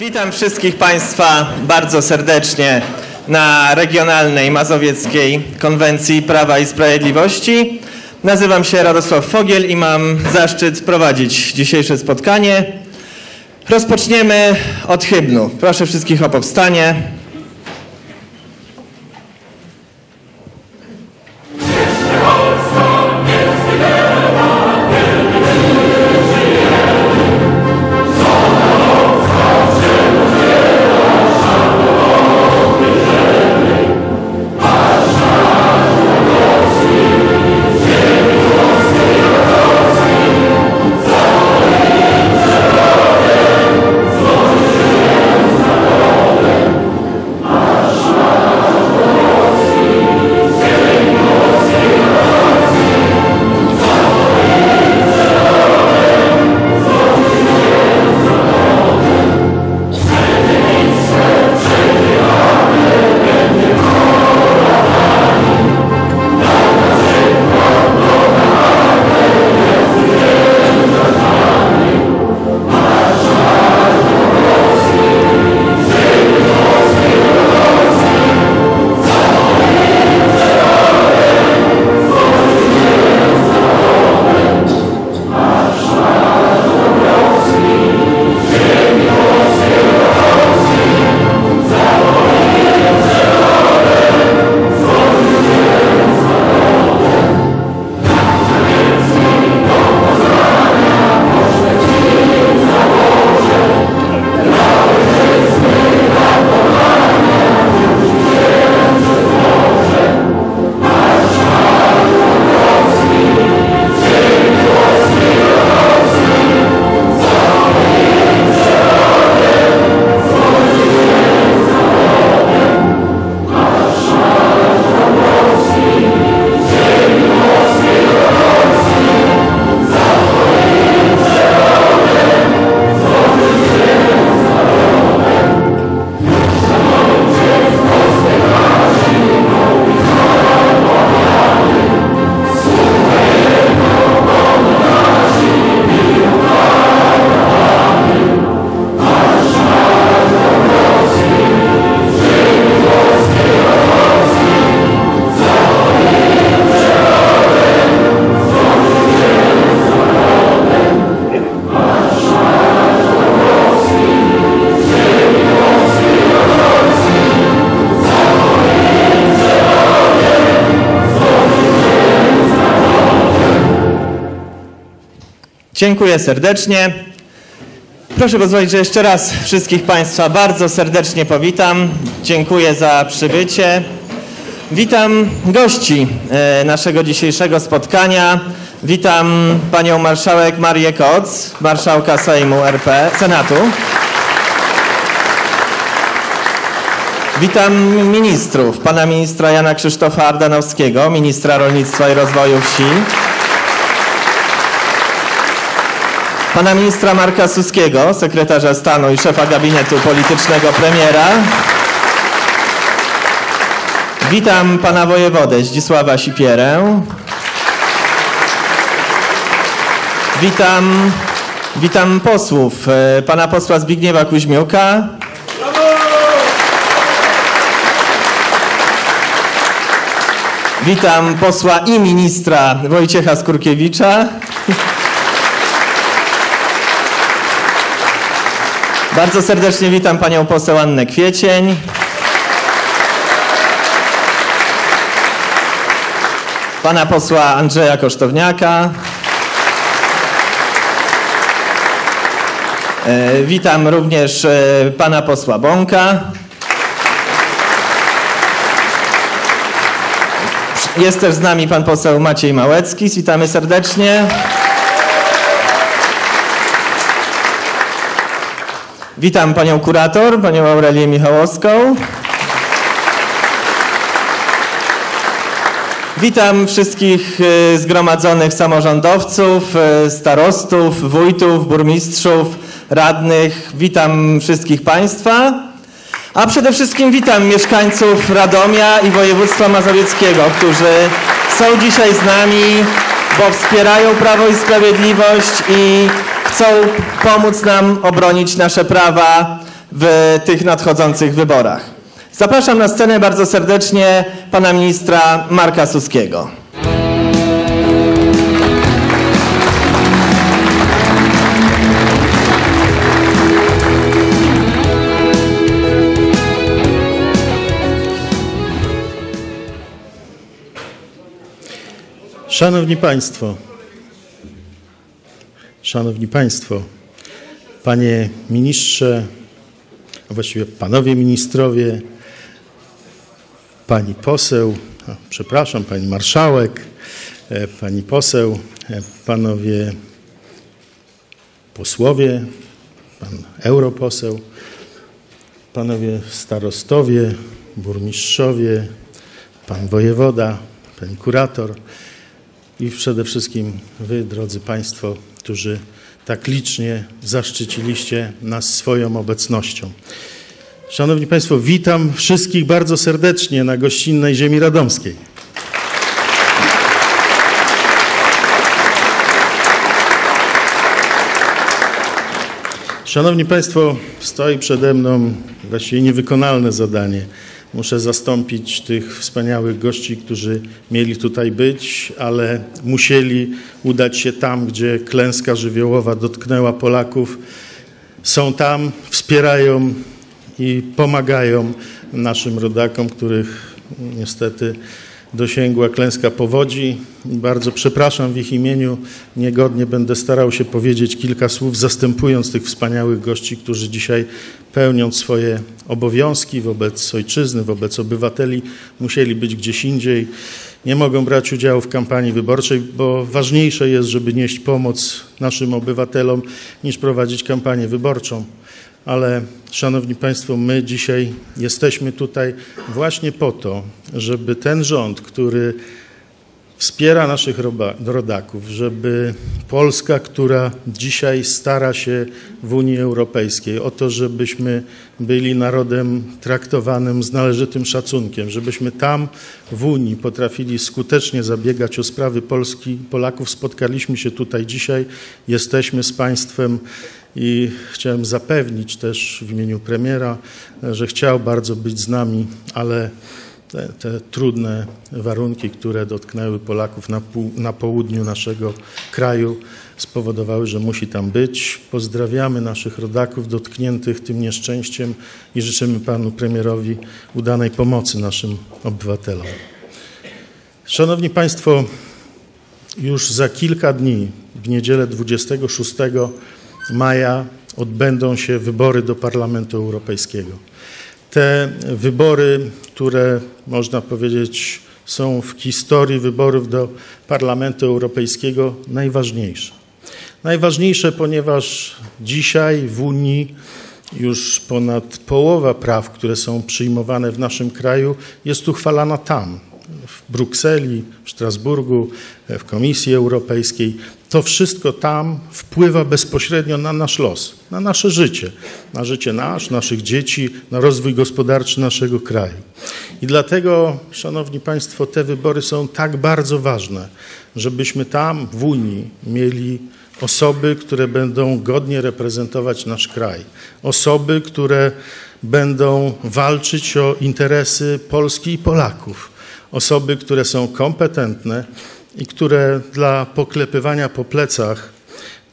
Witam wszystkich Państwa bardzo serdecznie na Regionalnej Mazowieckiej Konwencji Prawa i Sprawiedliwości. Nazywam się Radosław Fogiel i mam zaszczyt prowadzić dzisiejsze spotkanie. Rozpoczniemy od hymnu. Proszę wszystkich o powstanie. Dziękuję serdecznie. Proszę pozwolić, że jeszcze raz wszystkich Państwa bardzo serdecznie powitam. Dziękuję za przybycie. Witam gości e, naszego dzisiejszego spotkania. Witam panią marszałek Marię Koc, marszałka Sejmu RP, Senatu. Witam ministrów, pana ministra Jana Krzysztofa Ardanowskiego, ministra rolnictwa i rozwoju wsi. Pana ministra Marka Suskiego, sekretarza stanu i szefa gabinetu politycznego premiera. Witam pana wojewodę Zdzisława Sipierę. Witam, witam posłów, e, pana posła Zbigniewa Kuźmiuka. Witam posła i ministra Wojciecha Skurkiewicza. Bardzo serdecznie witam panią poseł Annę Kwiecień. Pana posła Andrzeja Kosztowniaka. E, Witam również e, pana posła Bąka. Jest też z nami pan poseł Maciej Małecki. Witamy serdecznie. Witam panią kurator, panią Aurelię Michałowską. Witam wszystkich y, zgromadzonych samorządowców, y, starostów, wójtów, burmistrzów, radnych. Witam wszystkich Państwa. A przede wszystkim witam mieszkańców Radomia i województwa mazowieckiego, którzy są dzisiaj z nami, bo wspierają Prawo i Sprawiedliwość i chcą pomóc nam obronić nasze prawa w tych nadchodzących wyborach. Zapraszam na scenę bardzo serdecznie pana ministra Marka Suskiego. Szanowni Państwo, Szanowni Państwo, Panie Ministrze, a właściwie Panowie Ministrowie, Pani Poseł, przepraszam, Pani Marszałek, e, Pani Poseł, e, Panowie Posłowie, Pan Europoseł, Panowie Starostowie, Burmistrzowie, Pan Wojewoda, Pani Kurator, i przede wszystkim Wy, drodzy Państwo, którzy tak licznie zaszczyciliście nas swoją obecnością. Szanowni Państwo, witam wszystkich bardzo serdecznie na gościnnej ziemi radomskiej. Szanowni Państwo, stoi przede mną właściwie niewykonalne zadanie – Muszę zastąpić tych wspaniałych gości, którzy mieli tutaj być, ale musieli udać się tam, gdzie klęska żywiołowa dotknęła Polaków. Są tam, wspierają i pomagają naszym rodakom, których niestety dosięgła klęska powodzi. Bardzo przepraszam w ich imieniu. Niegodnie będę starał się powiedzieć kilka słów, zastępując tych wspaniałych gości, którzy dzisiaj pełniąc swoje obowiązki wobec ojczyzny, wobec obywateli, musieli być gdzieś indziej. Nie mogą brać udziału w kampanii wyborczej, bo ważniejsze jest, żeby nieść pomoc naszym obywatelom, niż prowadzić kampanię wyborczą ale Szanowni Państwo, my dzisiaj jesteśmy tutaj właśnie po to, żeby ten rząd, który wspiera naszych rodaków, żeby Polska, która dzisiaj stara się w Unii Europejskiej o to, żebyśmy byli narodem traktowanym z należytym szacunkiem, żebyśmy tam w Unii potrafili skutecznie zabiegać o sprawy Polski, Polaków. Spotkaliśmy się tutaj dzisiaj, jesteśmy z państwem i chciałem zapewnić też w imieniu premiera, że chciał bardzo być z nami, ale te, te trudne warunki, które dotknęły Polaków na, pół, na południu naszego kraju, spowodowały, że musi tam być. Pozdrawiamy naszych rodaków dotkniętych tym nieszczęściem i życzymy panu premierowi udanej pomocy naszym obywatelom. Szanowni Państwo, już za kilka dni, w niedzielę 26 maja odbędą się wybory do Parlamentu Europejskiego. Te wybory, które można powiedzieć są w historii wyborów do Parlamentu Europejskiego najważniejsze. Najważniejsze, ponieważ dzisiaj w Unii już ponad połowa praw, które są przyjmowane w naszym kraju, jest uchwalana tam, w Brukseli, w Strasburgu, w Komisji Europejskiej. To wszystko tam wpływa bezpośrednio na nasz los, na nasze życie, na życie nasz, naszych dzieci, na rozwój gospodarczy naszego kraju. I dlatego, Szanowni Państwo, te wybory są tak bardzo ważne, żebyśmy tam w Unii mieli osoby, które będą godnie reprezentować nasz kraj, osoby, które będą walczyć o interesy Polski i Polaków osoby, które są kompetentne i które dla poklepywania po plecach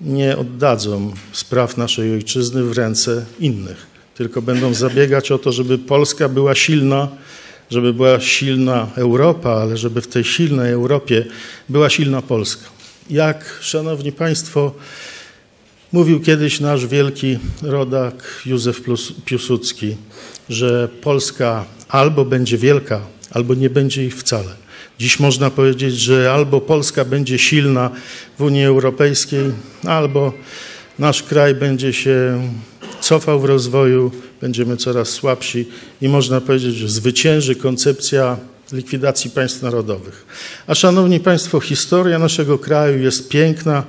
nie oddadzą spraw naszej ojczyzny w ręce innych, tylko będą zabiegać o to, żeby Polska była silna, żeby była silna Europa, ale żeby w tej silnej Europie była silna Polska. Jak, szanowni państwo, mówił kiedyś nasz wielki rodak Józef Piłsudski, że Polska albo będzie wielka, albo nie będzie ich wcale. Dziś można powiedzieć, że albo Polska będzie silna w Unii Europejskiej, albo nasz kraj będzie się cofał w rozwoju, będziemy coraz słabsi i można powiedzieć, że zwycięży koncepcja likwidacji państw narodowych. A szanowni państwo, historia naszego kraju jest piękna,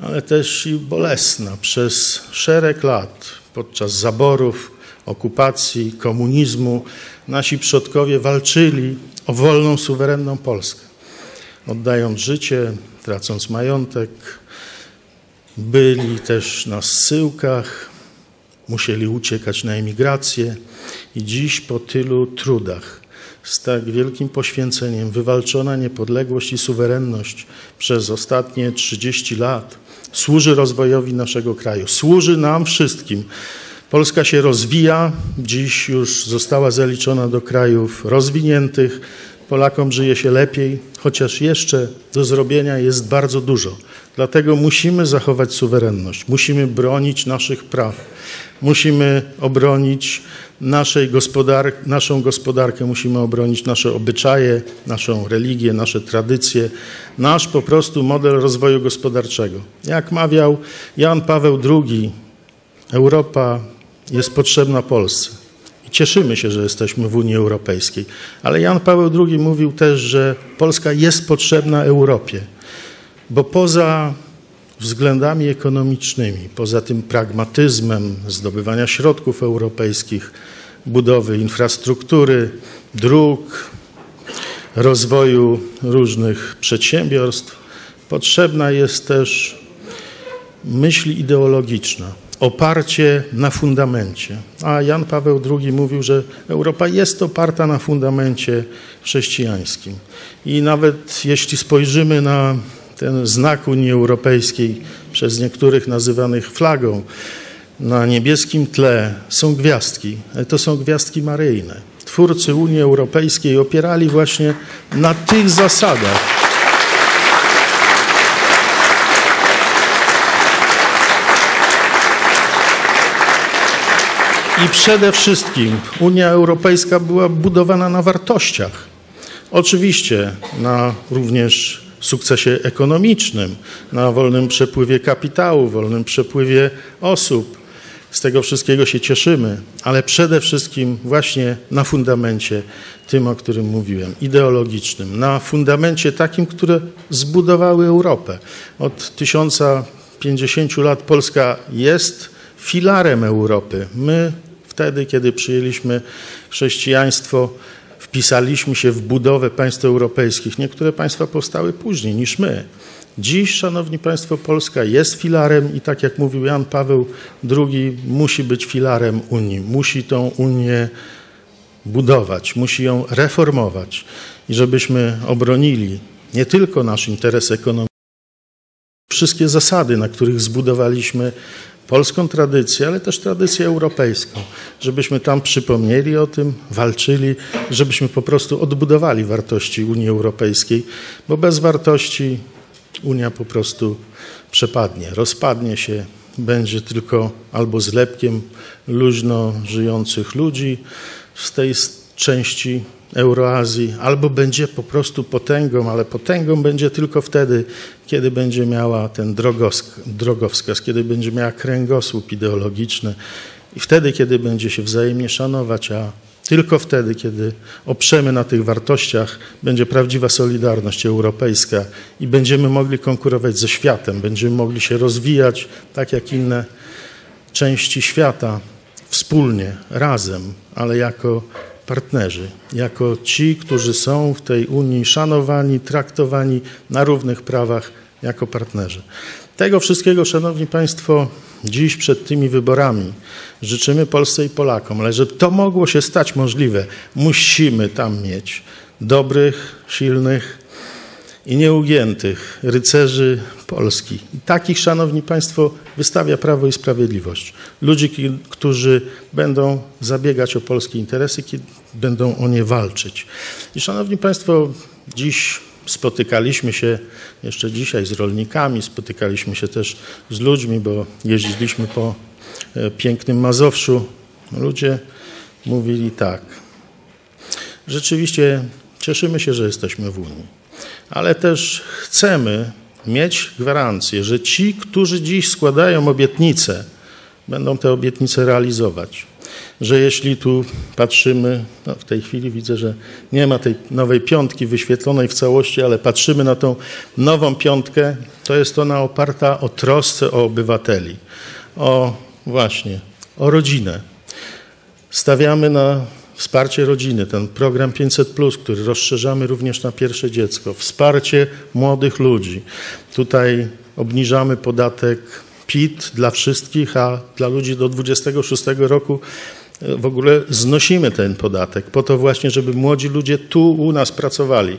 ale też i bolesna. Przez szereg lat, podczas zaborów, okupacji, komunizmu, nasi przodkowie walczyli o wolną, suwerenną Polskę. Oddając życie, tracąc majątek, byli też na zsyłkach, musieli uciekać na emigrację i dziś po tylu trudach, z tak wielkim poświęceniem wywalczona niepodległość i suwerenność przez ostatnie 30 lat służy rozwojowi naszego kraju, służy nam wszystkim. Polska się rozwija, dziś już została zaliczona do krajów rozwiniętych. Polakom żyje się lepiej, chociaż jeszcze do zrobienia jest bardzo dużo. Dlatego musimy zachować suwerenność, musimy bronić naszych praw, musimy obronić naszej gospodar naszą gospodarkę, musimy obronić nasze obyczaje, naszą religię, nasze tradycje, nasz po prostu model rozwoju gospodarczego. Jak mawiał Jan Paweł II, Europa jest potrzebna Polsce. I cieszymy się, że jesteśmy w Unii Europejskiej. Ale Jan Paweł II mówił też, że Polska jest potrzebna Europie, bo poza względami ekonomicznymi, poza tym pragmatyzmem zdobywania środków europejskich, budowy infrastruktury, dróg, rozwoju różnych przedsiębiorstw, potrzebna jest też myśl ideologiczna, oparcie na fundamencie. A Jan Paweł II mówił, że Europa jest oparta na fundamencie chrześcijańskim. I nawet jeśli spojrzymy na ten znak Unii Europejskiej, przez niektórych nazywanych flagą, na niebieskim tle są gwiazdki. To są gwiazdki maryjne. Twórcy Unii Europejskiej opierali właśnie na tych zasadach. I przede wszystkim Unia Europejska była budowana na wartościach. Oczywiście na również sukcesie ekonomicznym, na wolnym przepływie kapitału, wolnym przepływie osób. Z tego wszystkiego się cieszymy, ale przede wszystkim właśnie na fundamencie tym, o którym mówiłem, ideologicznym, na fundamencie takim, które zbudowały Europę. Od 1050 lat Polska jest filarem Europy. My wtedy, kiedy przyjęliśmy chrześcijaństwo, wpisaliśmy się w budowę państw europejskich. Niektóre państwa powstały później niż my. Dziś, Szanowni Państwo, Polska jest filarem i tak jak mówił Jan Paweł II, musi być filarem Unii. Musi tą Unię budować, musi ją reformować. I żebyśmy obronili nie tylko nasz interes ekonomiczny, wszystkie zasady, na których zbudowaliśmy polską tradycję, ale też tradycję europejską, żebyśmy tam przypomnieli o tym, walczyli, żebyśmy po prostu odbudowali wartości Unii Europejskiej, bo bez wartości Unia po prostu przepadnie, rozpadnie się, będzie tylko albo zlepkiem luźno żyjących ludzi z tej części Euroazji, albo będzie po prostu potęgą, ale potęgą będzie tylko wtedy, kiedy będzie miała ten drogowskaz, kiedy będzie miała kręgosłup ideologiczny i wtedy, kiedy będzie się wzajemnie szanować, a tylko wtedy, kiedy oprzemy na tych wartościach, będzie prawdziwa solidarność europejska i będziemy mogli konkurować ze światem, będziemy mogli się rozwijać tak jak inne części świata, wspólnie, razem, ale jako partnerzy, jako ci, którzy są w tej Unii szanowani, traktowani na równych prawach jako partnerzy. Tego wszystkiego, Szanowni Państwo, dziś przed tymi wyborami życzymy Polsce i Polakom, ale żeby to mogło się stać możliwe, musimy tam mieć dobrych, silnych i nieugiętych rycerzy Polski. I takich, Szanowni Państwo, wystawia Prawo i Sprawiedliwość. Ludzi, którzy będą zabiegać o polskie interesy, będą o nie walczyć. I Szanowni Państwo, dziś spotykaliśmy się jeszcze dzisiaj z rolnikami, spotykaliśmy się też z ludźmi, bo jeździliśmy po e, pięknym Mazowszu. Ludzie mówili tak. Rzeczywiście cieszymy się, że jesteśmy w Unii, ale też chcemy mieć gwarancję, że ci, którzy dziś składają obietnice, będą te obietnice realizować że jeśli tu patrzymy, no w tej chwili widzę, że nie ma tej nowej piątki wyświetlonej w całości, ale patrzymy na tą nową piątkę, to jest ona oparta o trosce o obywateli, o właśnie, o rodzinę. Stawiamy na wsparcie rodziny, ten program 500, który rozszerzamy również na pierwsze dziecko, wsparcie młodych ludzi. Tutaj obniżamy podatek PIT dla wszystkich, a dla ludzi do 26 roku e, w ogóle znosimy ten podatek po to właśnie, żeby młodzi ludzie tu u nas pracowali,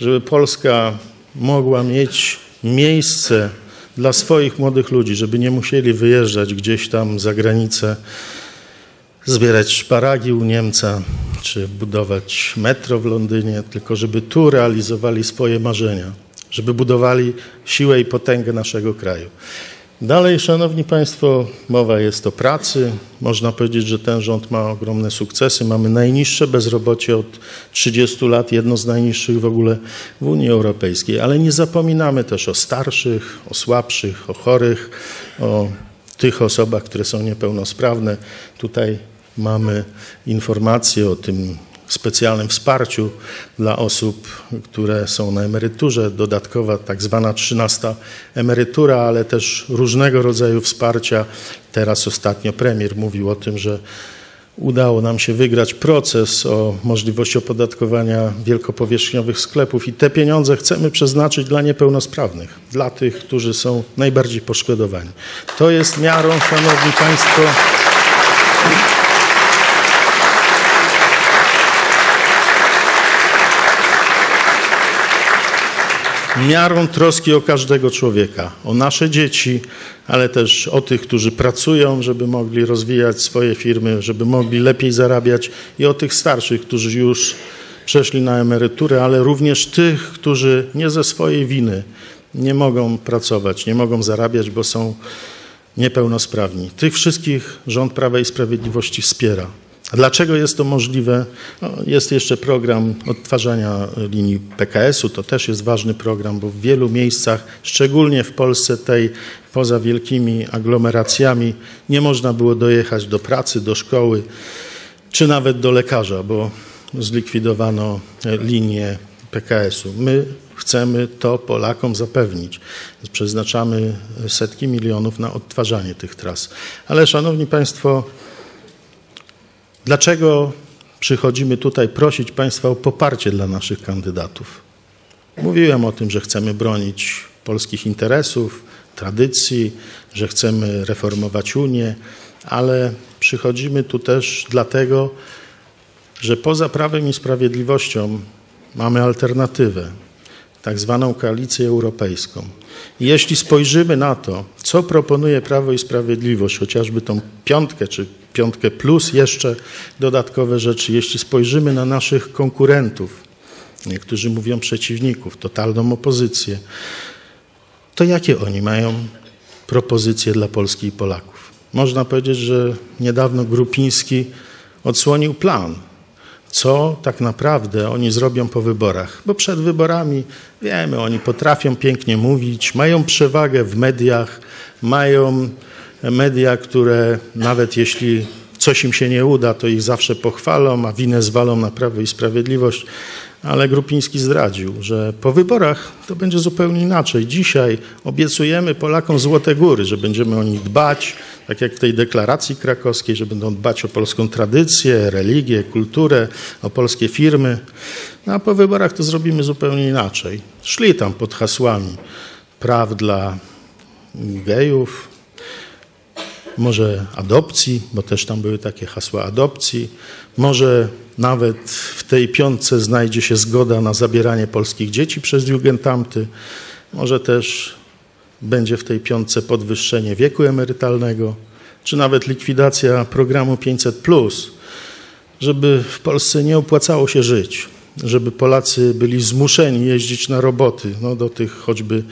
żeby Polska mogła mieć miejsce dla swoich młodych ludzi, żeby nie musieli wyjeżdżać gdzieś tam za granicę, zbierać szparagi u Niemca, czy budować metro w Londynie, tylko żeby tu realizowali swoje marzenia, żeby budowali siłę i potęgę naszego kraju. Dalej, Szanowni Państwo, mowa jest o pracy. Można powiedzieć, że ten rząd ma ogromne sukcesy. Mamy najniższe bezrobocie od 30 lat, jedno z najniższych w ogóle w Unii Europejskiej. Ale nie zapominamy też o starszych, o słabszych, o chorych, o tych osobach, które są niepełnosprawne. Tutaj mamy informacje o tym specjalnym wsparciu dla osób, które są na emeryturze, dodatkowa tak zwana trzynasta emerytura, ale też różnego rodzaju wsparcia. Teraz ostatnio premier mówił o tym, że udało nam się wygrać proces o możliwości opodatkowania wielkopowierzchniowych sklepów i te pieniądze chcemy przeznaczyć dla niepełnosprawnych, dla tych, którzy są najbardziej poszkodowani. To jest miarą, Szanowni Państwo, miarą troski o każdego człowieka, o nasze dzieci, ale też o tych, którzy pracują, żeby mogli rozwijać swoje firmy, żeby mogli lepiej zarabiać i o tych starszych, którzy już przeszli na emeryturę, ale również tych, którzy nie ze swojej winy nie mogą pracować, nie mogą zarabiać, bo są niepełnosprawni. Tych wszystkich rząd Prawa i Sprawiedliwości wspiera. Dlaczego jest to możliwe? No, jest jeszcze program odtwarzania linii PKS-u. To też jest ważny program, bo w wielu miejscach, szczególnie w Polsce tej poza wielkimi aglomeracjami, nie można było dojechać do pracy, do szkoły, czy nawet do lekarza, bo zlikwidowano linię PKS-u. My chcemy to Polakom zapewnić. Przeznaczamy setki milionów na odtwarzanie tych tras. Ale, Szanowni Państwo, Dlaczego przychodzimy tutaj prosić Państwa o poparcie dla naszych kandydatów? Mówiłem o tym, że chcemy bronić polskich interesów, tradycji, że chcemy reformować Unię, ale przychodzimy tu też dlatego, że poza prawem i sprawiedliwością mamy alternatywę, tak zwaną koalicję europejską. I jeśli spojrzymy na to, co proponuje Prawo i Sprawiedliwość, chociażby tą piątkę czy piątkę plus jeszcze dodatkowe rzeczy. Jeśli spojrzymy na naszych konkurentów, niektórzy mówią przeciwników, totalną opozycję, to jakie oni mają propozycje dla Polski i Polaków? Można powiedzieć, że niedawno Grupiński odsłonił plan, co tak naprawdę oni zrobią po wyborach. Bo przed wyborami, wiemy, oni potrafią pięknie mówić, mają przewagę w mediach, mają media, które nawet jeśli coś im się nie uda, to ich zawsze pochwalą, a winę zwalą na Prawo i Sprawiedliwość. Ale Grupiński zdradził, że po wyborach to będzie zupełnie inaczej. Dzisiaj obiecujemy Polakom Złote Góry, że będziemy o nich dbać, tak jak w tej deklaracji krakowskiej, że będą dbać o polską tradycję, religię, kulturę, o polskie firmy. No, a po wyborach to zrobimy zupełnie inaczej. Szli tam pod hasłami praw dla gejów, może adopcji, bo też tam były takie hasła adopcji, może nawet w tej piątce znajdzie się zgoda na zabieranie polskich dzieci przez Jugendamty, może też będzie w tej piątce podwyższenie wieku emerytalnego, czy nawet likwidacja programu 500, żeby w Polsce nie opłacało się żyć, żeby Polacy byli zmuszeni jeździć na roboty, no do tych choćby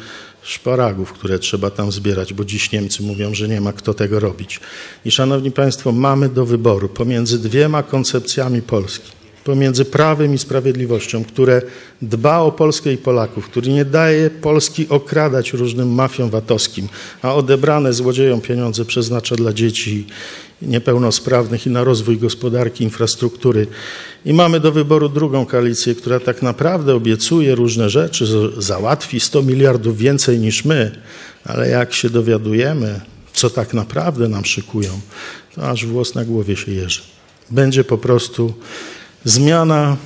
szparagów, które trzeba tam zbierać, bo dziś Niemcy mówią, że nie ma kto tego robić. I szanowni Państwo, mamy do wyboru pomiędzy dwiema koncepcjami Polski. Pomiędzy prawem i sprawiedliwością, które dba o Polskę i Polaków, który nie daje Polski okradać różnym mafiom VAT-owskim, a odebrane złodziejom pieniądze przeznacza dla dzieci niepełnosprawnych i na rozwój gospodarki, infrastruktury. I mamy do wyboru drugą koalicję, która tak naprawdę obiecuje różne rzeczy, załatwi 100 miliardów więcej niż my, ale jak się dowiadujemy, co tak naprawdę nam szykują, to aż włos na głowie się jeży. Będzie po prostu zmiana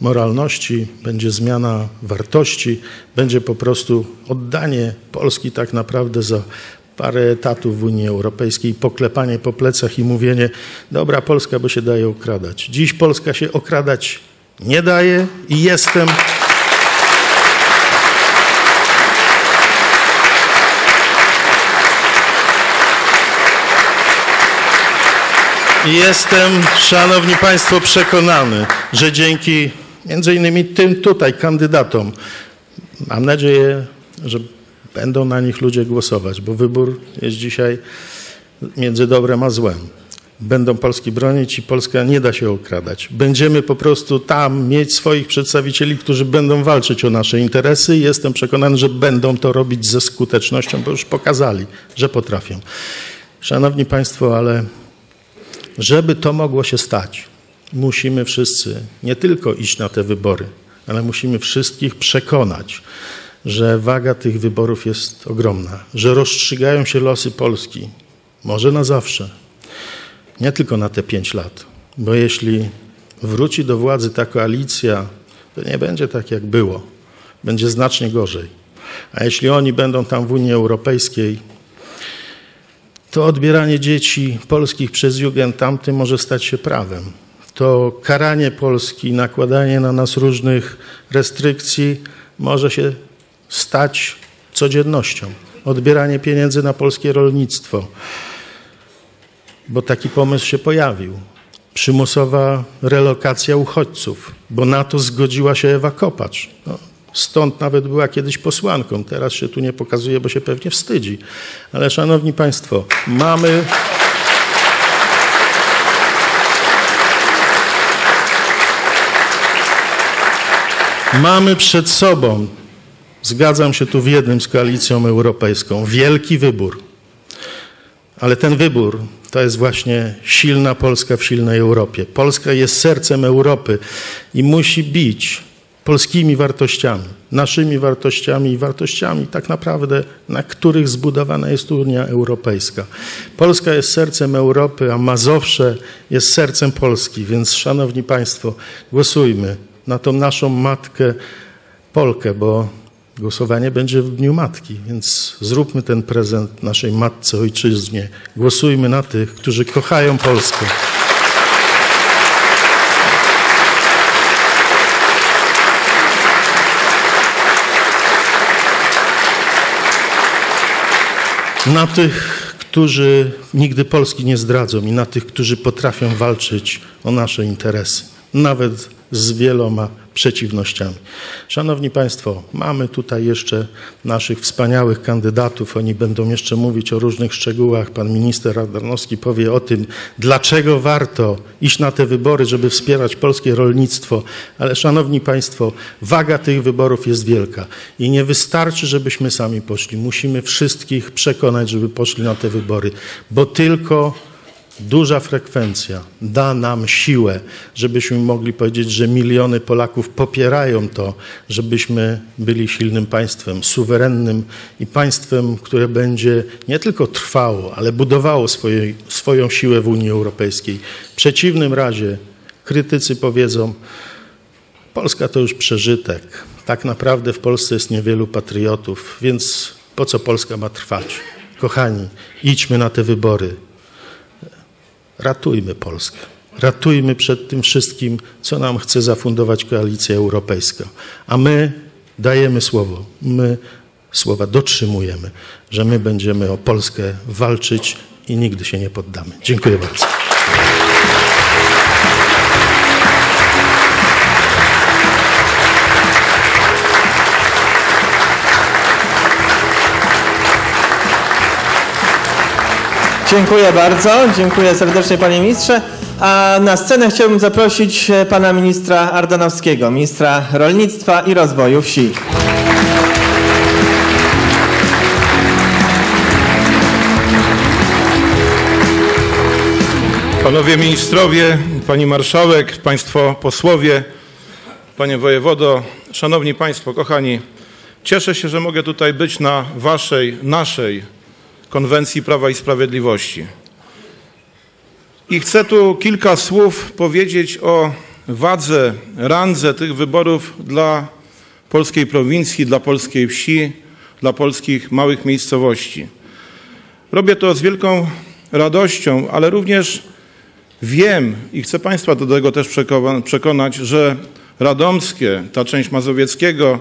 moralności, będzie zmiana wartości, będzie po prostu oddanie Polski tak naprawdę za parę etatów w Unii Europejskiej, poklepanie po plecach i mówienie, dobra Polska, bo się daje okradać. Dziś Polska się okradać nie daje i jestem... Jestem, szanowni państwo, przekonany, że dzięki między innymi tym tutaj kandydatom, mam nadzieję, że będą na nich ludzie głosować, bo wybór jest dzisiaj między dobrem a złem. Będą Polski bronić i Polska nie da się okradać. Będziemy po prostu tam mieć swoich przedstawicieli, którzy będą walczyć o nasze interesy i jestem przekonany, że będą to robić ze skutecznością, bo już pokazali, że potrafią. Szanowni Państwo, ale żeby to mogło się stać, musimy wszyscy nie tylko iść na te wybory, ale musimy wszystkich przekonać, że waga tych wyborów jest ogromna, że rozstrzygają się losy Polski, może na zawsze, nie tylko na te pięć lat, bo jeśli wróci do władzy ta koalicja, to nie będzie tak jak było, będzie znacznie gorzej. A jeśli oni będą tam w Unii Europejskiej, to odbieranie dzieci polskich przez Jugend tamty może stać się prawem. To karanie Polski, nakładanie na nas różnych restrykcji może się stać codziennością. Odbieranie pieniędzy na polskie rolnictwo, bo taki pomysł się pojawił. Przymusowa relokacja uchodźców, bo na to zgodziła się Ewa Kopacz. No, Stąd nawet była kiedyś posłanką. Teraz się tu nie pokazuje, bo się pewnie wstydzi. Ale szanowni państwo, mamy. Mamy przed sobą, zgadzam się tu w jednym z koalicją europejską, wielki wybór. Ale ten wybór to jest właśnie silna Polska w silnej Europie. Polska jest sercem Europy i musi bić polskimi wartościami, naszymi wartościami i wartościami tak naprawdę, na których zbudowana jest Unia Europejska. Polska jest sercem Europy, a Mazowsze jest sercem Polski, więc szanowni państwo, głosujmy na tą naszą matkę Polkę, bo głosowanie będzie w Dniu Matki, więc zróbmy ten prezent naszej matce, ojczyźnie. Głosujmy na tych, którzy kochają Polskę. na tych, którzy nigdy Polski nie zdradzą i na tych, którzy potrafią walczyć o nasze interesy, nawet z wieloma przeciwnościami. Szanowni Państwo, mamy tutaj jeszcze naszych wspaniałych kandydatów. Oni będą jeszcze mówić o różnych szczegółach. Pan minister Ardanowski powie o tym, dlaczego warto iść na te wybory, żeby wspierać polskie rolnictwo. Ale szanowni Państwo, waga tych wyborów jest wielka i nie wystarczy, żebyśmy sami poszli. Musimy wszystkich przekonać, żeby poszli na te wybory, bo tylko duża frekwencja da nam siłę, żebyśmy mogli powiedzieć, że miliony Polaków popierają to, żebyśmy byli silnym państwem, suwerennym i państwem, które będzie nie tylko trwało, ale budowało swoje, swoją siłę w Unii Europejskiej. W przeciwnym razie krytycy powiedzą, Polska to już przeżytek. Tak naprawdę w Polsce jest niewielu patriotów, więc po co Polska ma trwać? Kochani, idźmy na te wybory. Ratujmy Polskę. Ratujmy przed tym wszystkim, co nam chce zafundować koalicja europejska. A my dajemy słowo, my słowa dotrzymujemy, że my będziemy o Polskę walczyć i nigdy się nie poddamy. Dziękuję bardzo. Dziękuję bardzo, dziękuję serdecznie panie ministrze. A na scenę chciałbym zaprosić e, pana ministra Ardanowskiego, ministra rolnictwa i rozwoju wsi. Panowie ministrowie, pani marszałek, państwo posłowie, panie wojewodo, szanowni państwo, kochani, cieszę się, że mogę tutaj być na waszej, naszej konwencji Prawa i Sprawiedliwości. I chcę tu kilka słów powiedzieć o wadze, randze tych wyborów dla polskiej prowincji, dla polskiej wsi, dla polskich małych miejscowości. Robię to z wielką radością, ale również wiem i chcę Państwa do tego też przekonać, że radomskie, ta część mazowieckiego,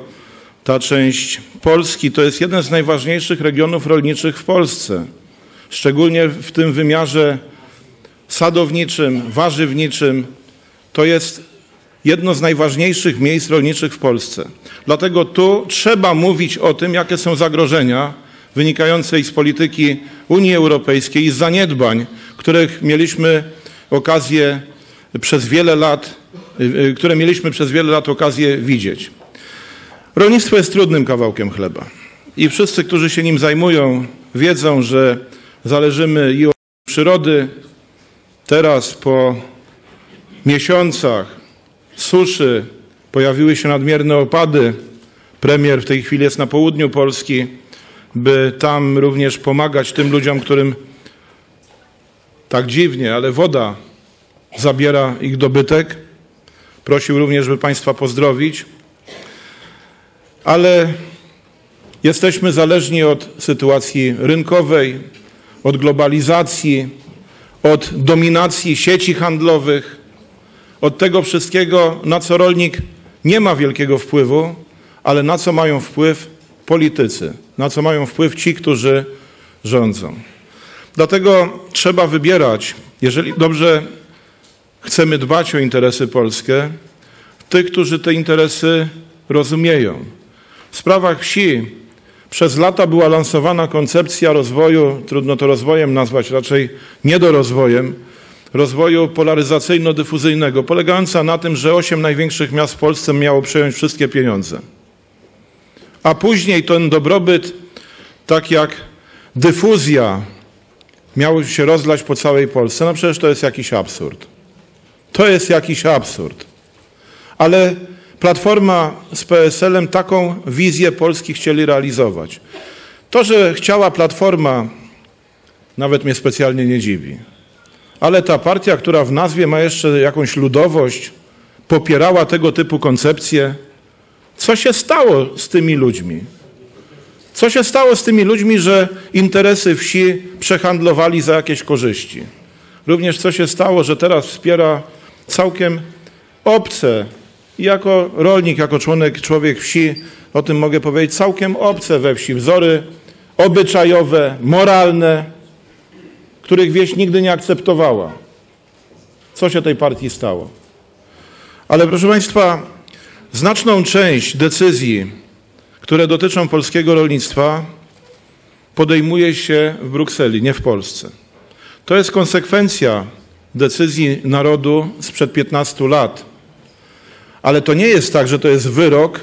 ta część Polski to jest jeden z najważniejszych regionów rolniczych w Polsce. Szczególnie w tym wymiarze sadowniczym, warzywniczym. To jest jedno z najważniejszych miejsc rolniczych w Polsce. Dlatego tu trzeba mówić o tym, jakie są zagrożenia wynikające z polityki Unii Europejskiej i z zaniedbań, których mieliśmy okazję przez wiele lat, y, y, które mieliśmy przez wiele lat okazję widzieć. Rolnictwo jest trudnym kawałkiem chleba. I wszyscy, którzy się nim zajmują, wiedzą, że zależymy i od przyrody. Teraz po miesiącach suszy pojawiły się nadmierne opady. Premier w tej chwili jest na południu Polski, by tam również pomagać tym ludziom, którym tak dziwnie, ale woda zabiera ich dobytek. Prosił również, by Państwa pozdrowić. Ale jesteśmy zależni od sytuacji rynkowej, od globalizacji, od dominacji sieci handlowych, od tego wszystkiego, na co rolnik nie ma wielkiego wpływu, ale na co mają wpływ politycy, na co mają wpływ ci, którzy rządzą. Dlatego trzeba wybierać, jeżeli dobrze chcemy dbać o interesy polskie, tych, którzy te interesy rozumieją. W sprawach wsi przez lata była lansowana koncepcja rozwoju, trudno to rozwojem nazwać, raczej niedorozwojem, rozwoju polaryzacyjno-dyfuzyjnego, polegająca na tym, że osiem największych miast w Polsce miało przejąć wszystkie pieniądze. A później ten dobrobyt, tak jak dyfuzja, miał się rozlać po całej Polsce. No przecież to jest jakiś absurd. To jest jakiś absurd. Ale Platforma z PSL-em taką wizję Polski chcieli realizować. To, że chciała Platforma, nawet mnie specjalnie nie dziwi. Ale ta partia, która w nazwie ma jeszcze jakąś ludowość, popierała tego typu koncepcje. Co się stało z tymi ludźmi? Co się stało z tymi ludźmi, że interesy wsi przehandlowali za jakieś korzyści? Również co się stało, że teraz wspiera całkiem obce jako rolnik, jako członek, człowiek wsi, o tym mogę powiedzieć, całkiem obce we wsi. Wzory obyczajowe, moralne, których wieś nigdy nie akceptowała. Co się tej partii stało? Ale proszę Państwa, znaczną część decyzji, które dotyczą polskiego rolnictwa, podejmuje się w Brukseli, nie w Polsce. To jest konsekwencja decyzji narodu sprzed 15 lat ale to nie jest tak, że to jest wyrok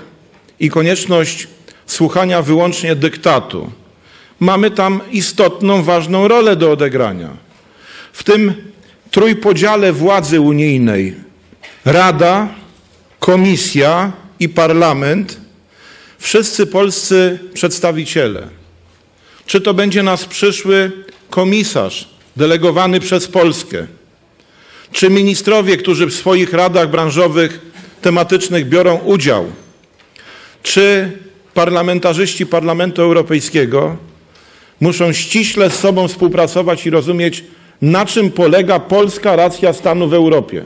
i konieczność słuchania wyłącznie dyktatu. Mamy tam istotną, ważną rolę do odegrania. W tym trójpodziale władzy unijnej Rada, Komisja i Parlament, wszyscy polscy przedstawiciele. Czy to będzie nasz przyszły komisarz delegowany przez Polskę, czy ministrowie, którzy w swoich radach branżowych tematycznych biorą udział, czy parlamentarzyści Parlamentu Europejskiego muszą ściśle z sobą współpracować i rozumieć, na czym polega polska racja stanu w Europie.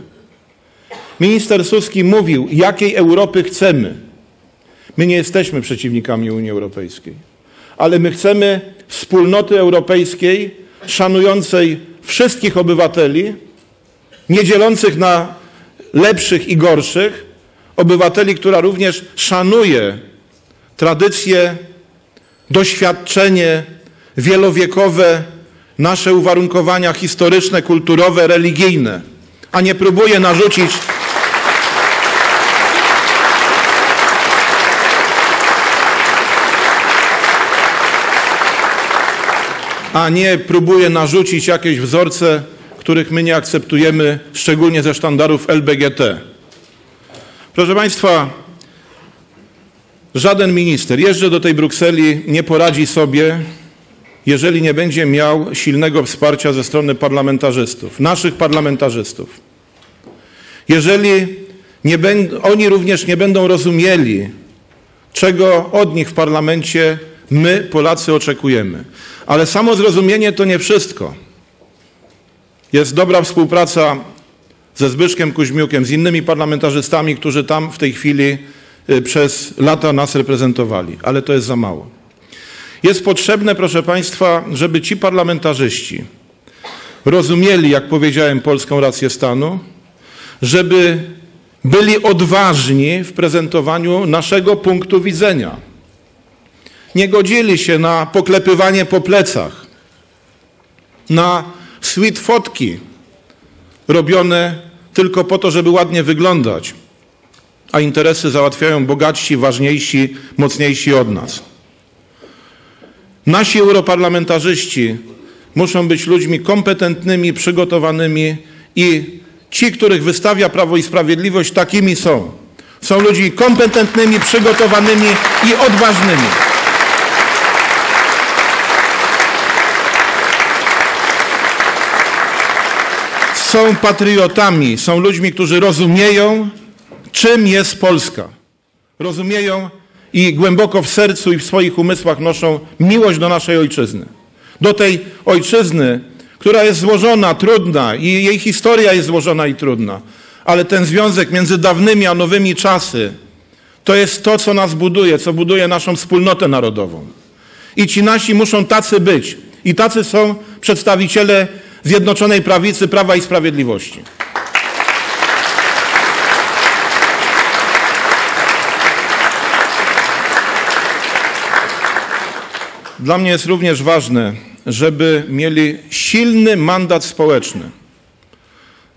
Minister Suski mówił, jakiej Europy chcemy. My nie jesteśmy przeciwnikami Unii Europejskiej, ale my chcemy wspólnoty europejskiej szanującej wszystkich obywateli, nie dzielących na lepszych i gorszych, obywateli, która również szanuje tradycje, doświadczenie wielowiekowe, nasze uwarunkowania historyczne, kulturowe, religijne, a nie próbuje narzucić a nie próbuje narzucić jakieś wzorce, których my nie akceptujemy, szczególnie ze sztandarów LBGT. Proszę Państwa, żaden minister, jeżdżę do tej Brukseli, nie poradzi sobie, jeżeli nie będzie miał silnego wsparcia ze strony parlamentarzystów, naszych parlamentarzystów. Jeżeli nie oni również nie będą rozumieli, czego od nich w parlamencie My, Polacy, oczekujemy. Ale samo zrozumienie to nie wszystko. Jest dobra współpraca ze Zbyszkiem Kuźmiukiem, z innymi parlamentarzystami, którzy tam w tej chwili y, przez lata nas reprezentowali, ale to jest za mało. Jest potrzebne, proszę Państwa, żeby ci parlamentarzyści rozumieli, jak powiedziałem, polską rację stanu, żeby byli odważni w prezentowaniu naszego punktu widzenia. Nie godzili się na poklepywanie po plecach, na sweet fotki robione tylko po to, żeby ładnie wyglądać, a interesy załatwiają bogatsi, ważniejsi, mocniejsi od nas. Nasi europarlamentarzyści muszą być ludźmi kompetentnymi, przygotowanymi i ci, których wystawia Prawo i Sprawiedliwość, takimi są. Są ludźmi kompetentnymi, przygotowanymi i odważnymi. Są patriotami, są ludźmi, którzy rozumieją, czym jest Polska. Rozumieją i głęboko w sercu i w swoich umysłach noszą miłość do naszej ojczyzny. Do tej ojczyzny, która jest złożona, trudna i jej historia jest złożona i trudna. Ale ten związek między dawnymi a nowymi czasy to jest to, co nas buduje, co buduje naszą wspólnotę narodową. I ci nasi muszą tacy być. I tacy są przedstawiciele Zjednoczonej Prawicy, Prawa i Sprawiedliwości. Dla mnie jest również ważne, żeby mieli silny mandat społeczny,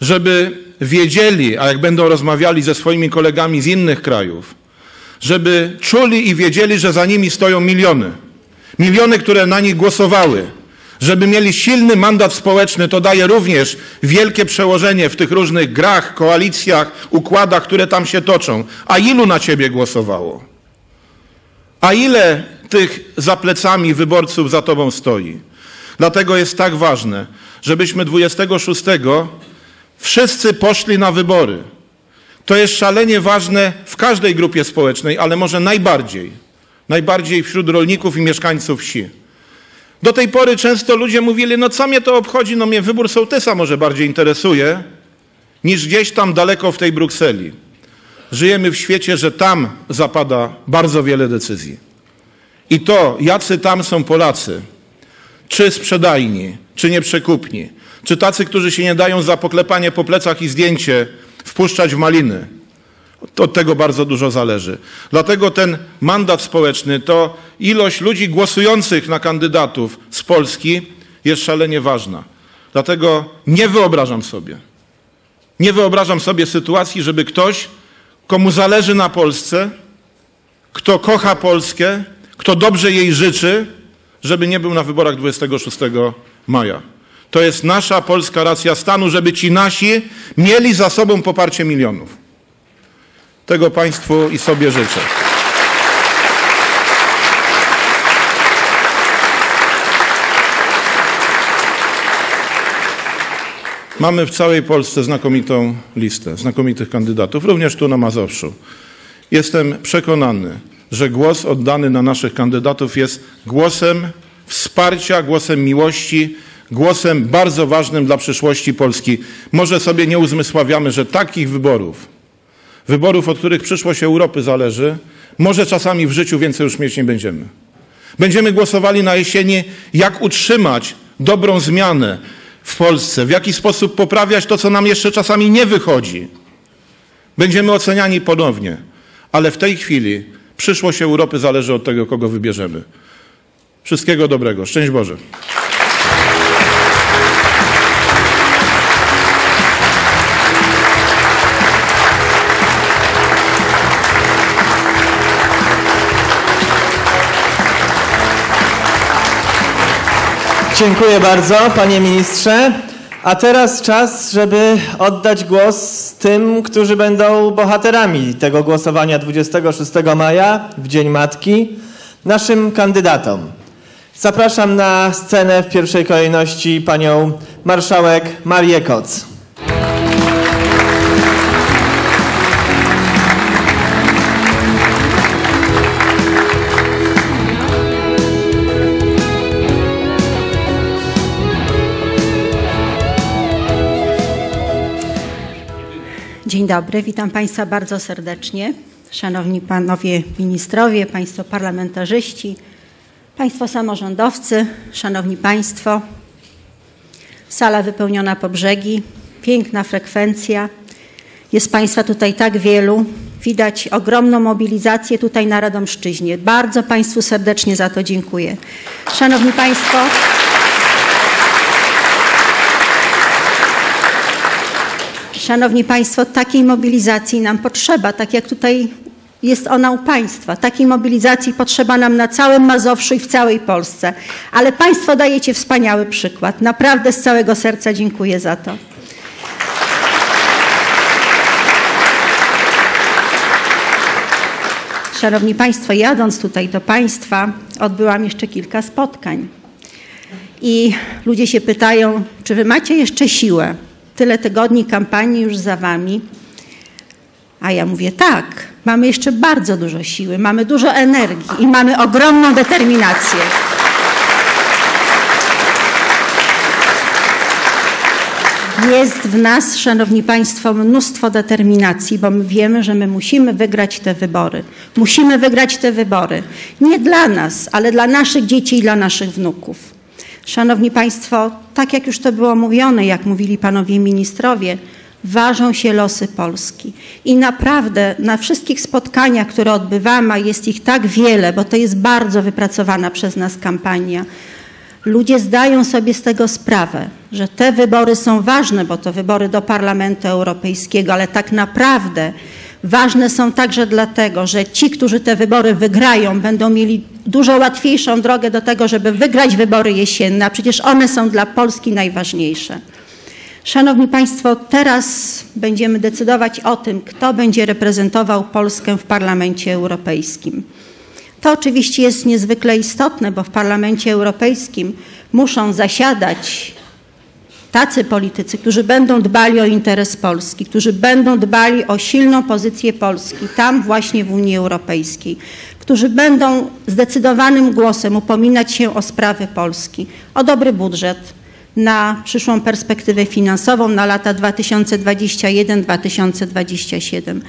żeby wiedzieli, a jak będą rozmawiali ze swoimi kolegami z innych krajów, żeby czuli i wiedzieli, że za nimi stoją miliony. Miliony, które na nich głosowały. Żeby mieli silny mandat społeczny, to daje również wielkie przełożenie w tych różnych grach, koalicjach, układach, które tam się toczą. A ilu na ciebie głosowało? A ile tych za plecami wyborców za tobą stoi? Dlatego jest tak ważne, żebyśmy 26 wszyscy poszli na wybory. To jest szalenie ważne w każdej grupie społecznej, ale może najbardziej, najbardziej wśród rolników i mieszkańców wsi. Do tej pory często ludzie mówili, no co mnie to obchodzi, no mnie wybór sołtysa może bardziej interesuje, niż gdzieś tam daleko w tej Brukseli. Żyjemy w świecie, że tam zapada bardzo wiele decyzji. I to, jacy tam są Polacy, czy sprzedajni, czy nieprzekupni, czy tacy, którzy się nie dają za poklepanie po plecach i zdjęcie wpuszczać w maliny. Od tego bardzo dużo zależy. Dlatego ten mandat społeczny, to ilość ludzi głosujących na kandydatów z Polski jest szalenie ważna. Dlatego nie wyobrażam sobie, nie wyobrażam sobie sytuacji, żeby ktoś, komu zależy na Polsce, kto kocha Polskę, kto dobrze jej życzy, żeby nie był na wyborach 26 maja. To jest nasza polska racja stanu, żeby ci nasi mieli za sobą poparcie milionów. Tego Państwu i sobie życzę. Mamy w całej Polsce znakomitą listę, znakomitych kandydatów, również tu na Mazowszu. Jestem przekonany, że głos oddany na naszych kandydatów jest głosem wsparcia, głosem miłości, głosem bardzo ważnym dla przyszłości Polski. Może sobie nie uzmysławiamy, że takich wyborów, wyborów, od których przyszłość Europy zależy, może czasami w życiu więcej już mieć nie będziemy. Będziemy głosowali na jesieni, jak utrzymać dobrą zmianę w Polsce, w jaki sposób poprawiać to, co nam jeszcze czasami nie wychodzi. Będziemy oceniani ponownie, ale w tej chwili przyszłość Europy zależy od tego, kogo wybierzemy. Wszystkiego dobrego. Szczęść Boże. Dziękuję bardzo, panie ministrze. A teraz czas, żeby oddać głos tym, którzy będą bohaterami tego głosowania 26 maja, w Dzień Matki, naszym kandydatom. Zapraszam na scenę w pierwszej kolejności panią marszałek Marię Koc. Dzień dobry, witam Państwa bardzo serdecznie. Szanowni Panowie Ministrowie, Państwo Parlamentarzyści, Państwo Samorządowcy, Szanowni Państwo. Sala wypełniona po brzegi, piękna frekwencja. Jest Państwa tutaj tak wielu. Widać ogromną mobilizację tutaj na Radomszczyźnie. Bardzo Państwu serdecznie za to dziękuję. Szanowni Państwo. Szanowni Państwo, takiej mobilizacji nam potrzeba, tak jak tutaj jest ona u Państwa. Takiej mobilizacji potrzeba nam na całym Mazowszu i w całej Polsce. Ale Państwo dajecie wspaniały przykład. Naprawdę z całego serca dziękuję za to. Szanowni Państwo, jadąc tutaj do Państwa, odbyłam jeszcze kilka spotkań. I ludzie się pytają, czy Wy macie jeszcze siłę? Tyle tygodni kampanii już za Wami. A ja mówię tak, mamy jeszcze bardzo dużo siły, mamy dużo energii i mamy ogromną determinację. Jest w nas, Szanowni Państwo, mnóstwo determinacji, bo my wiemy, że my musimy wygrać te wybory. Musimy wygrać te wybory. Nie dla nas, ale dla naszych dzieci i dla naszych wnuków. Szanowni Państwo, tak jak już to było mówione, jak mówili panowie ministrowie, ważą się losy Polski. I naprawdę na wszystkich spotkaniach, które odbywamy, a jest ich tak wiele, bo to jest bardzo wypracowana przez nas kampania, ludzie zdają sobie z tego sprawę, że te wybory są ważne, bo to wybory do Parlamentu Europejskiego, ale tak naprawdę ważne są także dlatego, że ci, którzy te wybory wygrają, będą mieli dużo łatwiejszą drogę do tego, żeby wygrać wybory jesienne, a przecież one są dla Polski najważniejsze. Szanowni Państwo, teraz będziemy decydować o tym, kto będzie reprezentował Polskę w Parlamencie Europejskim. To oczywiście jest niezwykle istotne, bo w Parlamencie Europejskim muszą zasiadać tacy politycy, którzy będą dbali o interes Polski, którzy będą dbali o silną pozycję Polski tam właśnie w Unii Europejskiej, którzy będą zdecydowanym głosem upominać się o sprawy Polski, o dobry budżet, na przyszłą perspektywę finansową na lata 2021-2027.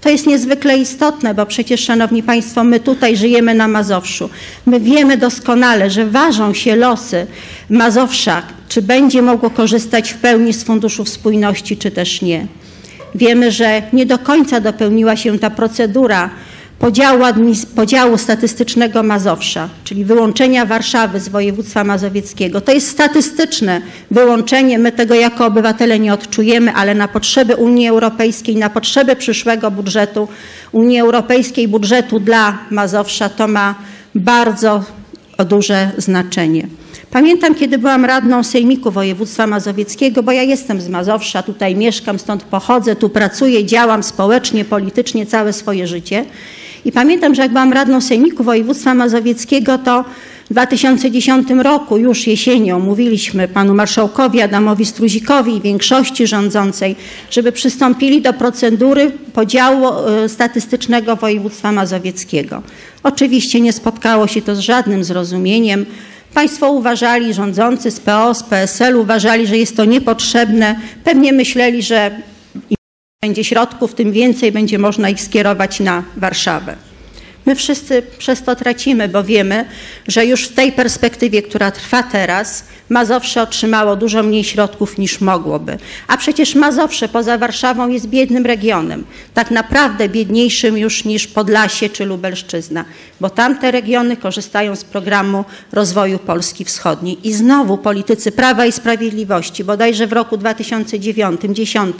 To jest niezwykle istotne, bo przecież, Szanowni Państwo, my tutaj żyjemy na Mazowszu. My wiemy doskonale, że ważą się losy Mazowsza, czy będzie mogło korzystać w pełni z Funduszu Spójności, czy też nie. Wiemy, że nie do końca dopełniła się ta procedura podziału, podziału statystycznego Mazowsza, czyli wyłączenia Warszawy z województwa mazowieckiego. To jest statystyczne wyłączenie, my tego jako obywatele nie odczujemy, ale na potrzeby Unii Europejskiej, na potrzeby przyszłego budżetu Unii Europejskiej, budżetu dla Mazowsza to ma bardzo duże znaczenie. Pamiętam, kiedy byłam radną Sejmiku Województwa Mazowieckiego, bo ja jestem z Mazowsza, tutaj mieszkam, stąd pochodzę, tu pracuję, działam społecznie, politycznie całe swoje życie. I pamiętam, że jak byłam radną Sejmiku Województwa Mazowieckiego, to w 2010 roku, już jesienią, mówiliśmy panu marszałkowi Adamowi Struzikowi i większości rządzącej, żeby przystąpili do procedury podziału e, statystycznego województwa mazowieckiego. Oczywiście nie spotkało się to z żadnym zrozumieniem. Państwo uważali, rządzący z PO, z PSL uważali, że jest to niepotrzebne. Pewnie myśleli, że będzie środków, tym więcej będzie można ich skierować na Warszawę. My wszyscy przez to tracimy, bo wiemy, że już w tej perspektywie, która trwa teraz, Mazowsze otrzymało dużo mniej środków niż mogłoby. A przecież Mazowsze poza Warszawą jest biednym regionem, tak naprawdę biedniejszym już niż Podlasie czy Lubelszczyzna, bo tamte regiony korzystają z programu rozwoju Polski Wschodniej. I znowu politycy Prawa i Sprawiedliwości, bodajże w roku 2009-2010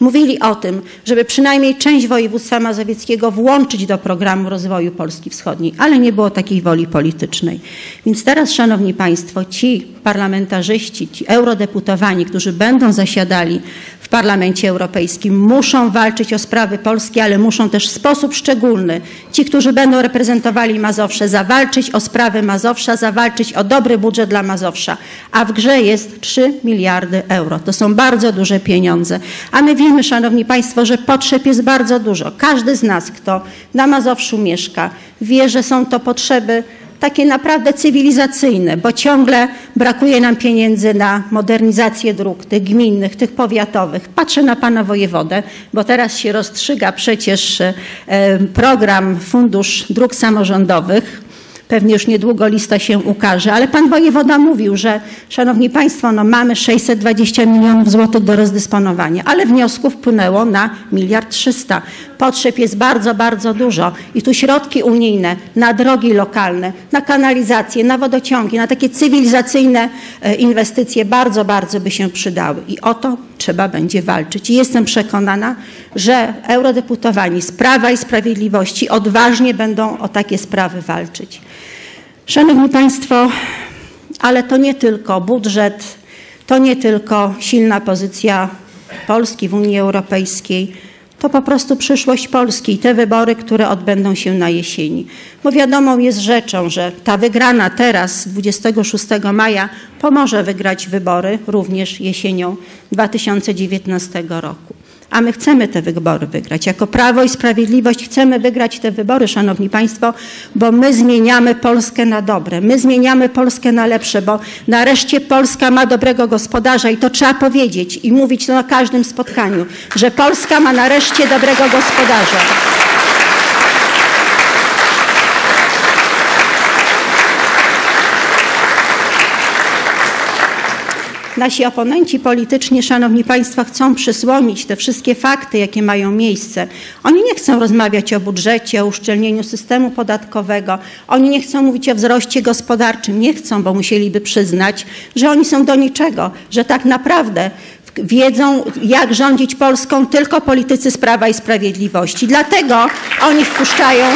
mówili o tym, żeby przynajmniej część województwa mazowieckiego włączyć do programu rozwoju Polski Wschodniej, ale nie było takiej woli politycznej. Więc teraz, Szanowni Państwo, ci parlamentarzyści, ci eurodeputowani, którzy będą zasiadali w Parlamencie Europejskim, muszą walczyć o sprawy polskie, ale muszą też w sposób szczególny, ci, którzy będą reprezentowali Mazowsze, zawalczyć o sprawy Mazowsza, zawalczyć o dobry budżet dla Mazowsza. A w grze jest 3 miliardy euro. To są bardzo duże pieniądze. A my wiemy, Szanowni Państwo, że potrzeb jest bardzo dużo. Każdy z nas, kto na Mazowszu mieszka, wie, że są to potrzeby takie naprawdę cywilizacyjne, bo ciągle brakuje nam pieniędzy na modernizację dróg, tych gminnych, tych powiatowych. Patrzę na pana wojewodę, bo teraz się rozstrzyga przecież e, program Fundusz Dróg Samorządowych Pewnie już niedługo lista się ukaże, ale pan wojewoda mówił, że szanowni państwo, no mamy 620 milionów złotych do rozdysponowania, ale wniosków wpłynęło na miliard trzysta. Potrzeb jest bardzo, bardzo dużo i tu środki unijne na drogi lokalne, na kanalizację, na wodociągi, na takie cywilizacyjne e, inwestycje bardzo, bardzo by się przydały i o to trzeba będzie walczyć. I jestem przekonana, że eurodeputowani z Prawa i Sprawiedliwości odważnie będą o takie sprawy walczyć. Szanowni Państwo, ale to nie tylko budżet, to nie tylko silna pozycja Polski w Unii Europejskiej, to po prostu przyszłość Polski i te wybory, które odbędą się na jesieni. Bo wiadomą jest rzeczą, że ta wygrana teraz, 26 maja, pomoże wygrać wybory również jesienią 2019 roku. A my chcemy te wybory wygrać. Jako Prawo i Sprawiedliwość chcemy wygrać te wybory, Szanowni Państwo, bo my zmieniamy Polskę na dobre. My zmieniamy Polskę na lepsze, bo nareszcie Polska ma dobrego gospodarza i to trzeba powiedzieć i mówić na każdym spotkaniu, że Polska ma nareszcie dobrego gospodarza. Nasi oponenci polityczni, szanowni państwo, chcą przysłonić te wszystkie fakty, jakie mają miejsce. Oni nie chcą rozmawiać o budżecie, o uszczelnieniu systemu podatkowego. Oni nie chcą mówić o wzroście gospodarczym. Nie chcą, bo musieliby przyznać, że oni są do niczego, że tak naprawdę wiedzą, jak rządzić Polską tylko politycy z Prawa i Sprawiedliwości. Dlatego oni wpuszczają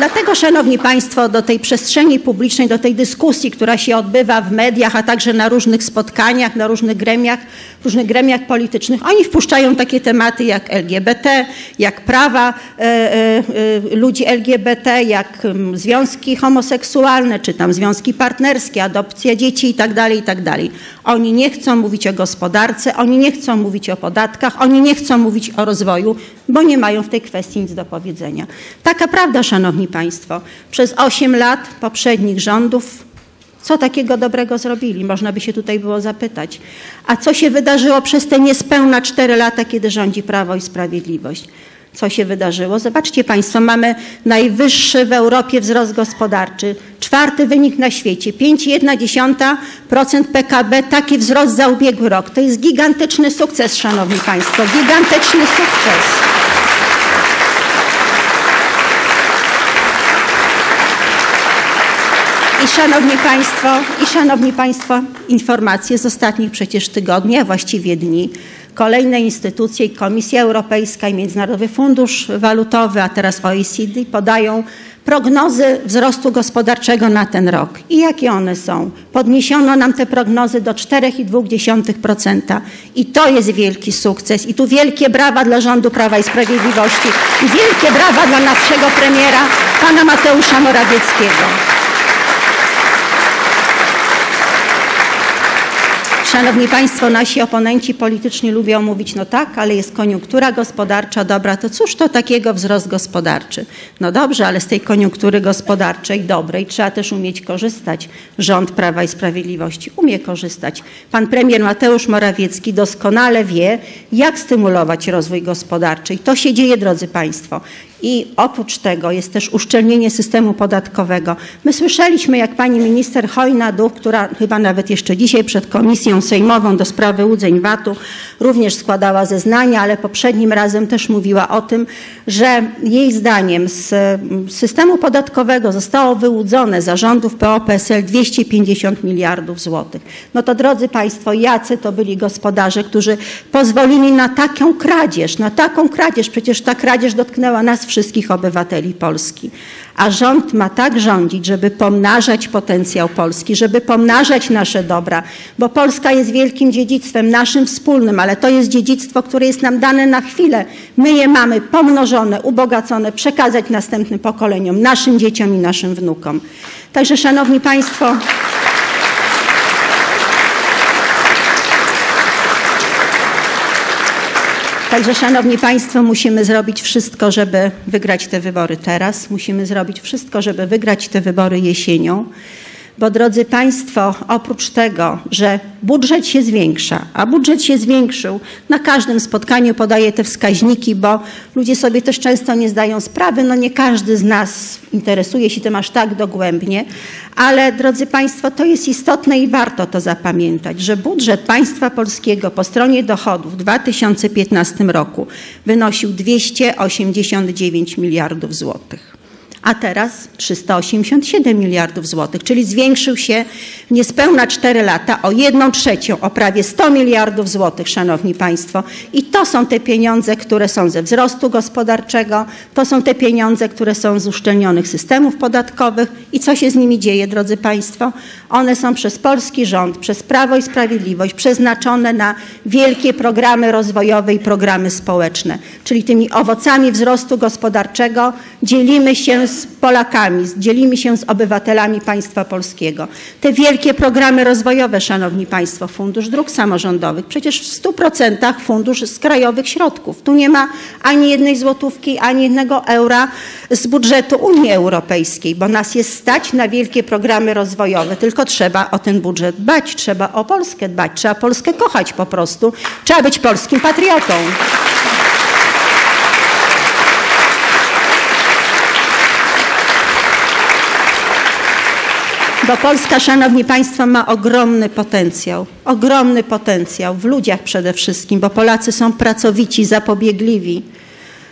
Dlatego, Szanowni Państwo, do tej przestrzeni publicznej, do tej dyskusji, która się odbywa w mediach, a także na różnych spotkaniach, na różnych gremiach, różnych gremiach politycznych, oni wpuszczają takie tematy jak LGBT, jak prawa e, e ludzi LGBT, jak m, związki homoseksualne, czy tam związki partnerskie, adopcja dzieci itd., tak itd. Tak oni nie chcą mówić o gospodarce, oni nie chcą mówić o podatkach, oni nie chcą mówić o rozwoju, bo nie mają w tej kwestii nic do powiedzenia. Taka prawda, Szanowni Państwo. Przez 8 lat poprzednich rządów co takiego dobrego zrobili? Można by się tutaj było zapytać. A co się wydarzyło przez te niespełna 4 lata, kiedy rządzi Prawo i Sprawiedliwość? Co się wydarzyło? Zobaczcie Państwo, mamy najwyższy w Europie wzrost gospodarczy, czwarty wynik na świecie, 5,1% PKB, taki wzrost za ubiegły rok. To jest gigantyczny sukces, Szanowni Państwo, gigantyczny sukces. I szanowni państwo, i szanowni państwo, informacje z ostatnich przecież tygodni, a właściwie dni. Kolejne instytucje, Komisja Europejska i Międzynarodowy Fundusz Walutowy, a teraz OECD podają prognozy wzrostu gospodarczego na ten rok. I jakie one są? Podniesiono nam te prognozy do 4,2%. I to jest wielki sukces. I tu wielkie brawa dla rządu Prawa i Sprawiedliwości. I wielkie brawa dla naszego premiera, pana Mateusza Morawieckiego. Szanowni Państwo, nasi oponenci polityczni lubią mówić, no tak, ale jest koniunktura gospodarcza dobra, to cóż to takiego wzrost gospodarczy? No dobrze, ale z tej koniunktury gospodarczej dobrej trzeba też umieć korzystać. Rząd Prawa i Sprawiedliwości umie korzystać. Pan premier Mateusz Morawiecki doskonale wie, jak stymulować rozwój gospodarczy. I to się dzieje, drodzy Państwo. I oprócz tego jest też uszczelnienie systemu podatkowego. My słyszeliśmy, jak pani minister Hojna-Duch, która chyba nawet jeszcze dzisiaj przed komisją sejmową do spraw wyłudzeń VAT-u również składała zeznania, ale poprzednim razem też mówiła o tym, że jej zdaniem z systemu podatkowego zostało wyłudzone zarządów PO-PSL 250 miliardów złotych. No to drodzy Państwo, jacy to byli gospodarze, którzy pozwolili na taką kradzież, na taką kradzież, przecież ta kradzież dotknęła nas wszystkich obywateli Polski. A rząd ma tak rządzić, żeby pomnażać potencjał Polski, żeby pomnażać nasze dobra, bo Polska jest wielkim dziedzictwem naszym wspólnym, ale to jest dziedzictwo, które jest nam dane na chwilę. My je mamy pomnożone, ubogacone, przekazać następnym pokoleniom, naszym dzieciom i naszym wnukom. Także, Szanowni Państwo, Także, Szanowni Państwo, musimy zrobić wszystko, żeby wygrać te wybory teraz. Musimy zrobić wszystko, żeby wygrać te wybory jesienią. Bo drodzy Państwo, oprócz tego, że budżet się zwiększa, a budżet się zwiększył, na każdym spotkaniu podaję te wskaźniki, bo ludzie sobie też często nie zdają sprawy, no nie każdy z nas interesuje się tym aż tak dogłębnie, ale drodzy Państwo, to jest istotne i warto to zapamiętać, że budżet państwa polskiego po stronie dochodów w 2015 roku wynosił 289 miliardów złotych a teraz 387 miliardów złotych, czyli zwiększył się w niespełna 4 lata o 1 trzecią, o prawie 100 miliardów złotych, Szanowni Państwo. I to są te pieniądze, które są ze wzrostu gospodarczego, to są te pieniądze, które są z uszczelnionych systemów podatkowych. I co się z nimi dzieje, drodzy Państwo? One są przez polski rząd, przez Prawo i Sprawiedliwość przeznaczone na wielkie programy rozwojowe i programy społeczne. Czyli tymi owocami wzrostu gospodarczego dzielimy się z Polakami, dzielimy się z obywatelami państwa polskiego. Te wielkie programy rozwojowe, Szanowni Państwo, Fundusz Dróg Samorządowych, przecież w 100% fundusz z krajowych środków. Tu nie ma ani jednej złotówki, ani jednego eura z budżetu Unii Europejskiej, bo nas jest stać na wielkie programy rozwojowe, tylko trzeba o ten budżet dbać, trzeba o Polskę dbać, trzeba Polskę kochać po prostu, trzeba być polskim patriotą. Bo Polska, Szanowni Państwo, ma ogromny potencjał. Ogromny potencjał w ludziach przede wszystkim, bo Polacy są pracowici, zapobiegliwi,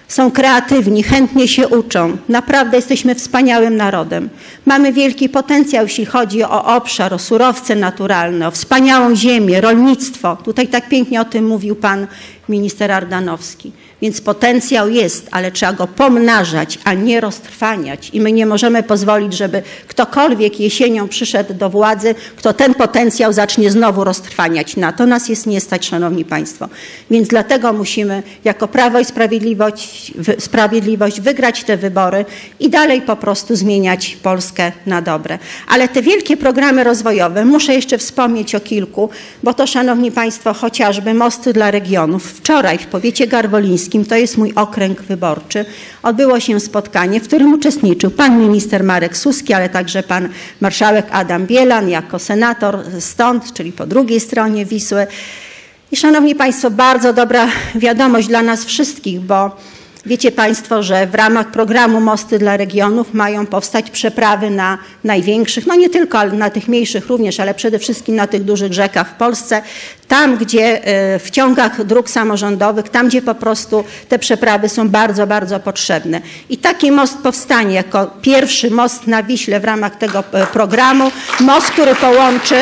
są kreatywni, chętnie się uczą. Naprawdę jesteśmy wspaniałym narodem. Mamy wielki potencjał, jeśli chodzi o obszar, o surowce naturalne, o wspaniałą ziemię, rolnictwo. Tutaj tak pięknie o tym mówił pan minister Ardanowski. Więc potencjał jest, ale trzeba go pomnażać, a nie roztrwaniać. I my nie możemy pozwolić, żeby ktokolwiek jesienią przyszedł do władzy, kto ten potencjał zacznie znowu roztrwaniać. Na to nas jest nie stać, Szanowni Państwo. Więc dlatego musimy jako Prawo i Sprawiedliwość, Sprawiedliwość wygrać te wybory i dalej po prostu zmieniać Polskę na dobre. Ale te wielkie programy rozwojowe, muszę jeszcze wspomnieć o kilku, bo to, Szanowni Państwo, chociażby mosty dla regionów. Wczoraj w powiecie garwolińskim to jest mój okręg wyborczy, odbyło się spotkanie, w którym uczestniczył pan minister Marek Suski, ale także pan marszałek Adam Bielan jako senator stąd, czyli po drugiej stronie Wisły. I szanowni państwo, bardzo dobra wiadomość dla nas wszystkich, bo Wiecie Państwo, że w ramach programu Mosty dla Regionów mają powstać przeprawy na największych, no nie tylko na tych mniejszych również, ale przede wszystkim na tych dużych rzekach w Polsce. Tam, gdzie e, w ciągach dróg samorządowych, tam, gdzie po prostu te przeprawy są bardzo, bardzo potrzebne. I taki most powstanie jako pierwszy most na Wiśle w ramach tego e, programu. Most, który połączy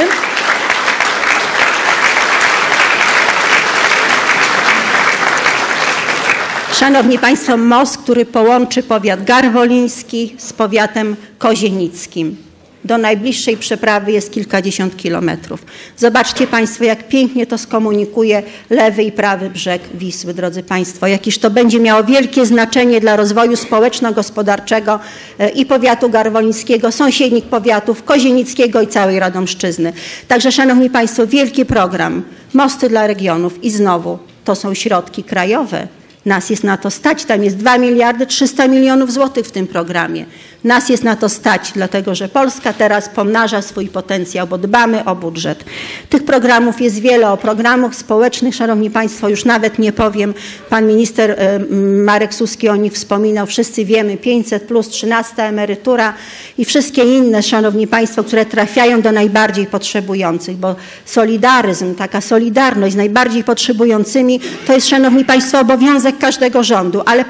Szanowni Państwo, most, który połączy powiat garwoliński z powiatem kozienickim. Do najbliższej przeprawy jest kilkadziesiąt kilometrów. Zobaczcie Państwo, jak pięknie to skomunikuje lewy i prawy brzeg Wisły, drodzy Państwo. Jakiż to będzie miało wielkie znaczenie dla rozwoju społeczno-gospodarczego e, i powiatu garwolińskiego, sąsiednich powiatów, kozienickiego i całej Radomszczyzny. Także, Szanowni Państwo, wielki program Mosty dla regionów i znowu to są środki krajowe nas jest na to stać. Tam jest 2 miliardy 300 milionów złotych w tym programie. Nas jest na to stać, dlatego że Polska teraz pomnaża swój potencjał, bo dbamy o budżet. Tych programów jest wiele. O programach społecznych, Szanowni Państwo, już nawet nie powiem. Pan minister e, Marek Suski o nich wspominał. Wszyscy wiemy 500 plus 13 emerytura i wszystkie inne, Szanowni Państwo, które trafiają do najbardziej potrzebujących, bo solidaryzm, taka solidarność z najbardziej potrzebującymi to jest, Szanowni Państwo, obowiązek każdego rządu, ale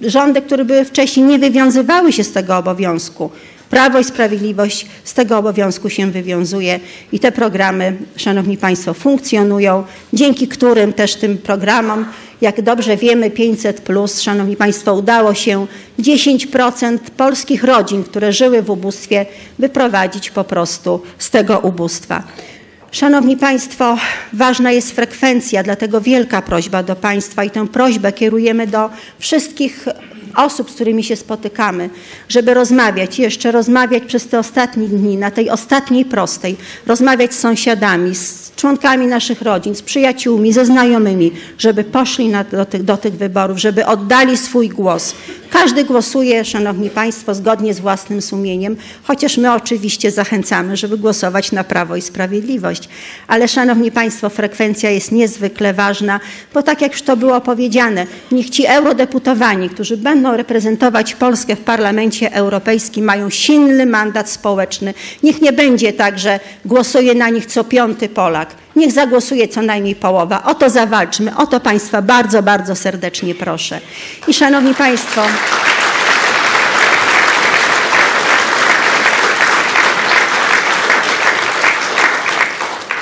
rządy, które były wcześniej, nie wywiązywały się z tego obowiązku. Prawo i Sprawiedliwość z tego obowiązku się wywiązuje i te programy, Szanowni Państwo, funkcjonują, dzięki którym też tym programom, jak dobrze wiemy, 500, plus, Szanowni Państwo, udało się 10% polskich rodzin, które żyły w ubóstwie, wyprowadzić po prostu z tego ubóstwa. Szanowni Państwo, ważna jest frekwencja, dlatego wielka prośba do Państwa i tę prośbę kierujemy do wszystkich osób, z którymi się spotykamy, żeby rozmawiać, jeszcze rozmawiać przez te ostatnie dni, na tej ostatniej prostej, rozmawiać z sąsiadami, z członkami naszych rodzin, z przyjaciółmi, ze znajomymi, żeby poszli na, do, tych, do tych wyborów, żeby oddali swój głos. Każdy głosuje, Szanowni Państwo, zgodnie z własnym sumieniem, chociaż my oczywiście zachęcamy, żeby głosować na Prawo i Sprawiedliwość. Ale Szanowni Państwo, frekwencja jest niezwykle ważna, bo tak jak już to było powiedziane, niech ci eurodeputowani, którzy będą reprezentować Polskę w Parlamencie Europejskim, mają silny mandat społeczny. Niech nie będzie tak, że głosuje na nich co piąty Polak. Niech zagłosuje co najmniej połowa. O to zawalczmy. O to Państwa bardzo, bardzo serdecznie proszę. I Szanowni Państwo,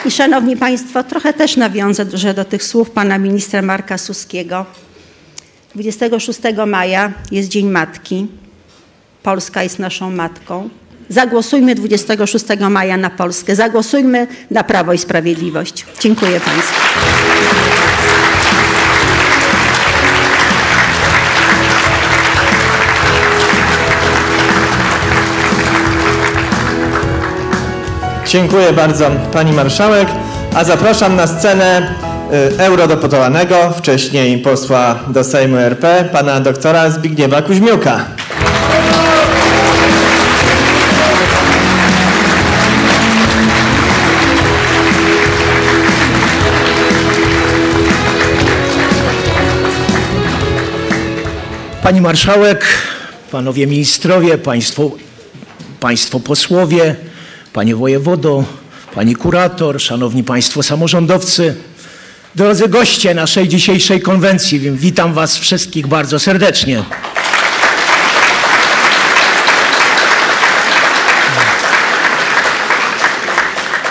I Szanowni Państwo, trochę też nawiążę do tych słów pana ministra Marka Suskiego. 26 maja jest Dzień Matki. Polska jest naszą matką. Zagłosujmy 26 maja na Polskę. Zagłosujmy na Prawo i Sprawiedliwość. Dziękuję Państwu. Dziękuję bardzo Pani Marszałek, a zapraszam na scenę eurodeputowanego, wcześniej posła do Sejmu RP, pana doktora Zbigniewa Kuźmiuka. Pani marszałek, panowie ministrowie, państwo, państwo posłowie, panie wojewodo, pani kurator, szanowni państwo samorządowcy, drodzy goście naszej dzisiejszej konwencji, witam was wszystkich bardzo serdecznie.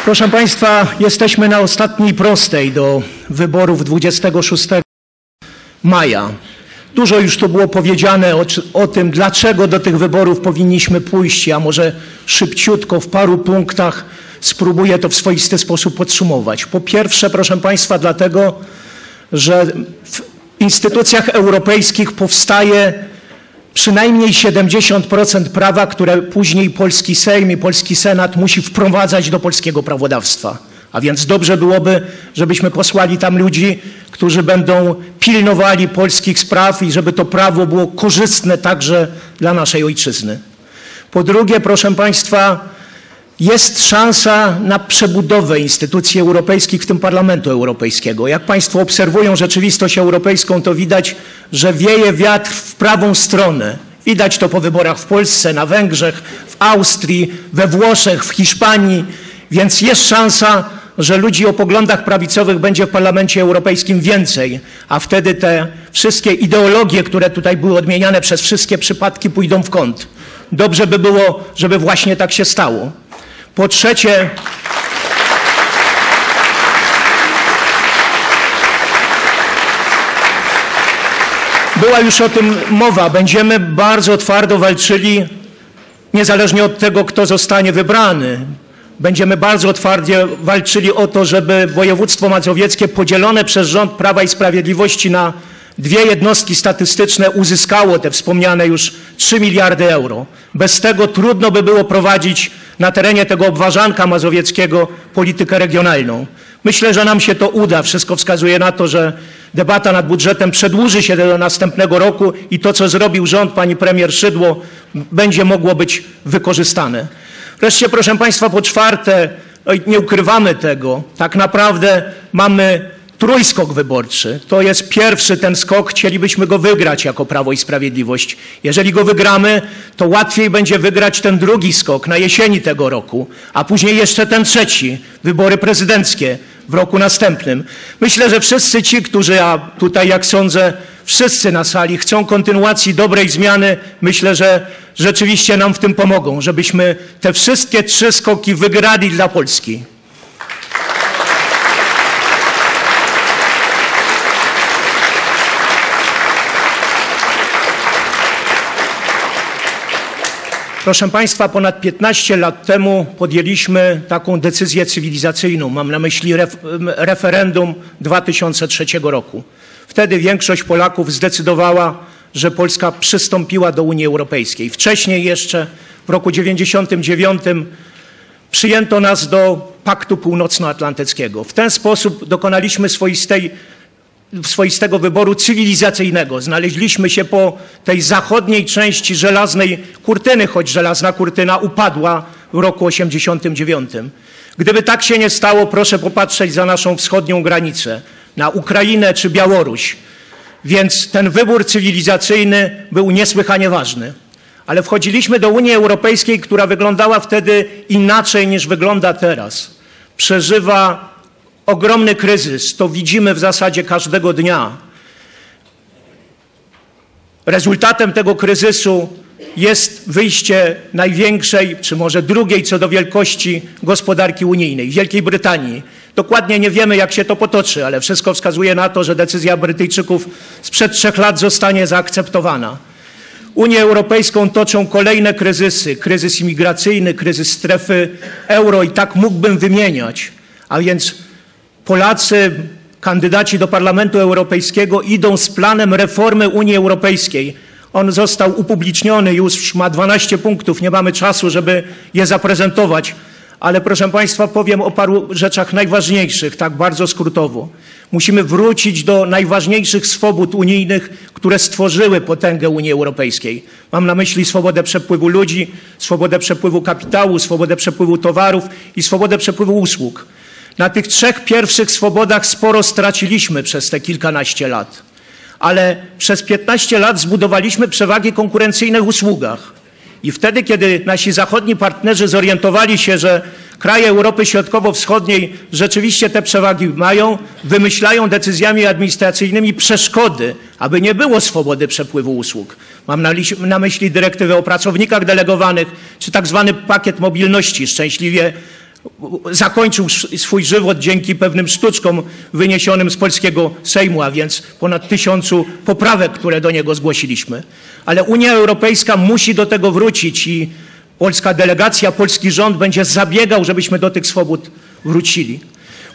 Proszę Państwa, jesteśmy na ostatniej prostej do wyborów 26 maja. Dużo już tu było powiedziane o, o, tym, dlaczego do tych wyborów powinniśmy pójść. Ja może szybciutko w paru punktach spróbuję to w swoisty sposób podsumować. Po pierwsze, proszę Państwa, dlatego, że w instytucjach europejskich powstaje przynajmniej 70% prawa, które później polski Sejm i polski Senat musi wprowadzać do polskiego prawodawstwa. A więc dobrze byłoby, żebyśmy posłali tam ludzi, którzy będą pilnowali polskich spraw i żeby to prawo było korzystne także dla naszej ojczyzny. Po drugie, proszę Państwa, jest szansa na przebudowę instytucji europejskich, w tym Parlamentu Europejskiego. Jak Państwo obserwują rzeczywistość europejską, to widać, że wieje wiatr w prawą stronę. Widać to po wyborach w Polsce, na Węgrzech, w Austrii, we Włoszech, w Hiszpanii, więc jest szansa że ludzi o poglądach prawicowych będzie w Parlamencie Europejskim więcej, a wtedy te wszystkie ideologie, które tutaj były odmieniane przez wszystkie przypadki, pójdą w kąt. Dobrze by było, żeby właśnie tak się stało. Po trzecie, była już o tym mowa. Będziemy bardzo twardo walczyli, niezależnie od tego, kto zostanie wybrany. Będziemy bardzo otwarcie walczyli o to, żeby województwo mazowieckie podzielone przez rząd Prawa i Sprawiedliwości na dwie jednostki statystyczne uzyskało te wspomniane już 3 miliardy euro. Bez tego trudno by było prowadzić na terenie tego obwarzanka mazowieckiego politykę regionalną. Myślę, że nam się to uda. Wszystko wskazuje na to, że debata nad budżetem przedłuży się do następnego roku i to, co zrobił rząd pani premier Szydło, będzie mogło być wykorzystane. Wreszcie, proszę Państwa, po czwarte, nie ukrywamy tego, tak naprawdę mamy trójskok wyborczy. To jest pierwszy ten skok, chcielibyśmy go wygrać jako Prawo i Sprawiedliwość. Jeżeli go wygramy, to łatwiej będzie wygrać ten drugi skok na jesieni tego roku, a później jeszcze ten trzeci, wybory prezydenckie w roku następnym. Myślę, że wszyscy ci, którzy, a tutaj jak sądzę, wszyscy na sali chcą kontynuacji dobrej zmiany, myślę, że rzeczywiście nam w tym pomogą, żebyśmy te wszystkie trzy skoki wygrali dla Polski. Proszę Państwa, ponad 15 lat temu podjęliśmy taką decyzję cywilizacyjną. Mam na myśli ref, referendum 2003 roku. Wtedy większość Polaków zdecydowała, że Polska przystąpiła do Unii Europejskiej. Wcześniej jeszcze, w roku 1999, przyjęto nas do Paktu Północnoatlantyckiego. W ten sposób dokonaliśmy swoistej, swoistego wyboru cywilizacyjnego. Znaleźliśmy się po tej zachodniej części żelaznej kurtyny, choć żelazna kurtyna upadła w roku 89. Gdyby tak się nie stało, proszę popatrzeć za naszą wschodnią granicę, na Ukrainę czy Białoruś. Więc ten wybór cywilizacyjny był niesłychanie ważny. Ale wchodziliśmy do Unii Europejskiej, która wyglądała wtedy inaczej niż wygląda teraz. Przeżywa ogromny kryzys. To widzimy w zasadzie każdego dnia. Rezultatem tego kryzysu jest wyjście największej, czy może drugiej co do wielkości gospodarki unijnej, Wielkiej Brytanii. Dokładnie nie wiemy, jak się to potoczy, ale wszystko wskazuje na to, że decyzja Brytyjczyków sprzed trzech lat zostanie zaakceptowana. Unię Europejską toczą kolejne kryzysy. Kryzys imigracyjny, kryzys strefy euro i tak mógłbym wymieniać. A więc Polacy, kandydaci do Parlamentu Europejskiego idą z planem reformy Unii Europejskiej. On został upubliczniony, już ma 12 punktów, nie mamy czasu, żeby je zaprezentować. Ale proszę Państwa, powiem o paru rzeczach najważniejszych, tak bardzo skrótowo. Musimy wrócić do najważniejszych swobód unijnych, które stworzyły potęgę Unii Europejskiej. Mam na myśli swobodę przepływu ludzi, swobodę przepływu kapitału, swobodę przepływu towarów i swobodę przepływu usług. Na tych trzech pierwszych swobodach sporo straciliśmy przez te kilkanaście lat, ale przez 15 lat zbudowaliśmy przewagi konkurencyjne w usługach. I wtedy, kiedy nasi zachodni partnerzy zorientowali się, że kraje Europy Środkowo-Wschodniej rzeczywiście te przewagi mają, wymyślają decyzjami administracyjnymi przeszkody, aby nie było swobody przepływu usług. Mam na, na myśli dyrektywę o pracownikach delegowanych, czy tak zwany pakiet mobilności. Szczęśliwie zakończył swój żywot dzięki pewnym sztuczkom wyniesionym z polskiego Sejmu, a więc ponad tysiącu poprawek, które do niego zgłosiliśmy. Ale Unia Europejska musi do tego wrócić i polska delegacja, polski rząd będzie zabiegał, żebyśmy do tych swobód wrócili.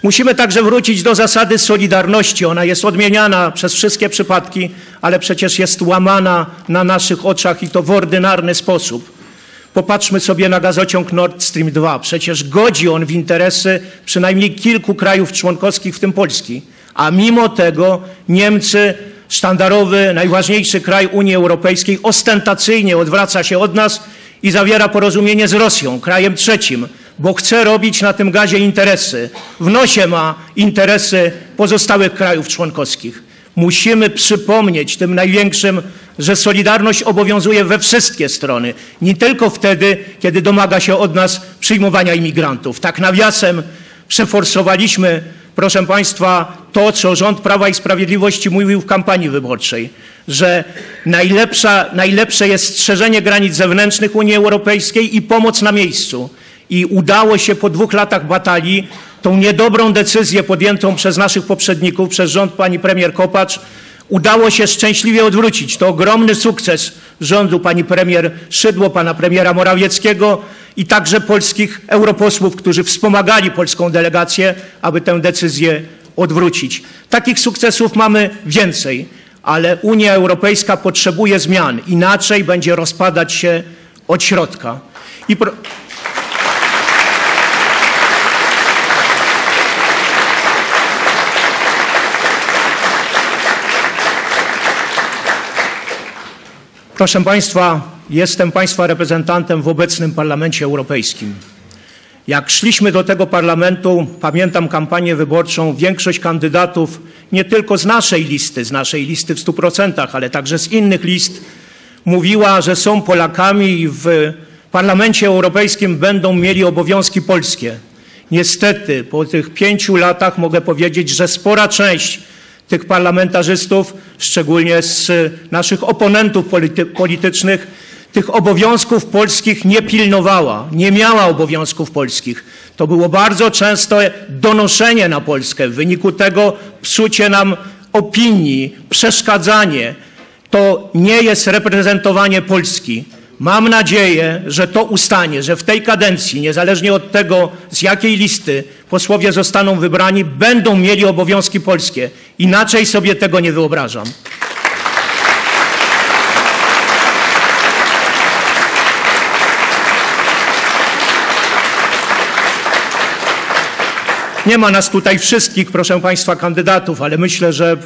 Musimy także wrócić do zasady solidarności. Ona jest odmieniana przez wszystkie przypadki, ale przecież jest łamana na naszych oczach i to w ordynarny sposób. Popatrzmy sobie na gazociąg Nord Stream 2. Przecież godzi on w interesy przynajmniej kilku krajów członkowskich, w tym Polski. A mimo tego Niemcy, sztandarowy, najważniejszy kraj Unii Europejskiej, ostentacyjnie odwraca się od nas i zawiera porozumienie z Rosją, krajem trzecim, bo chce robić na tym gazie interesy. W nosie ma interesy pozostałych krajów członkowskich. Musimy przypomnieć tym największym, że solidarność obowiązuje we wszystkie strony, nie tylko wtedy, kiedy domaga się od nas przyjmowania imigrantów. Tak nawiasem przeforsowaliśmy, proszę Państwa, to, co rząd Prawa i Sprawiedliwości mówił w kampanii wyborczej, że najlepsza, najlepsze jest strzeżenie granic zewnętrznych Unii Europejskiej i pomoc na miejscu. I udało się po dwóch latach batalii tą niedobrą decyzję podjętą przez naszych poprzedników, przez rząd pani premier Kopacz, udało się szczęśliwie odwrócić. To ogromny sukces rządu pani premier Szydło, pana premiera Morawieckiego i także polskich europosłów, którzy wspomagali polską delegację, aby tę decyzję odwrócić. Takich sukcesów mamy więcej, ale Unia Europejska potrzebuje zmian, inaczej będzie rozpadać się od środka. I pro... Proszę Państwa, jestem Państwa reprezentantem w obecnym Parlamencie Europejskim. Jak szliśmy do tego parlamentu, pamiętam kampanię wyborczą, większość kandydatów nie tylko z naszej listy, z naszej listy w 100%, ale także z innych list, mówiła, że są Polakami i w Parlamencie Europejskim będą mieli obowiązki polskie. Niestety, po tych pięciu latach mogę powiedzieć, że spora część tych parlamentarzystów, szczególnie z naszych oponentów polity politycznych, tych obowiązków polskich nie pilnowała, nie miała obowiązków polskich. To było bardzo często donoszenie na Polskę, w wyniku tego psucie nam opinii, przeszkadzanie. To nie jest reprezentowanie Polski. Mam nadzieję, że to ustanie, że w tej kadencji, niezależnie od tego, z jakiej listy posłowie zostaną wybrani, będą mieli obowiązki polskie. Inaczej sobie tego nie wyobrażam. Nie ma nas tutaj wszystkich, proszę Państwa, kandydatów, ale myślę, że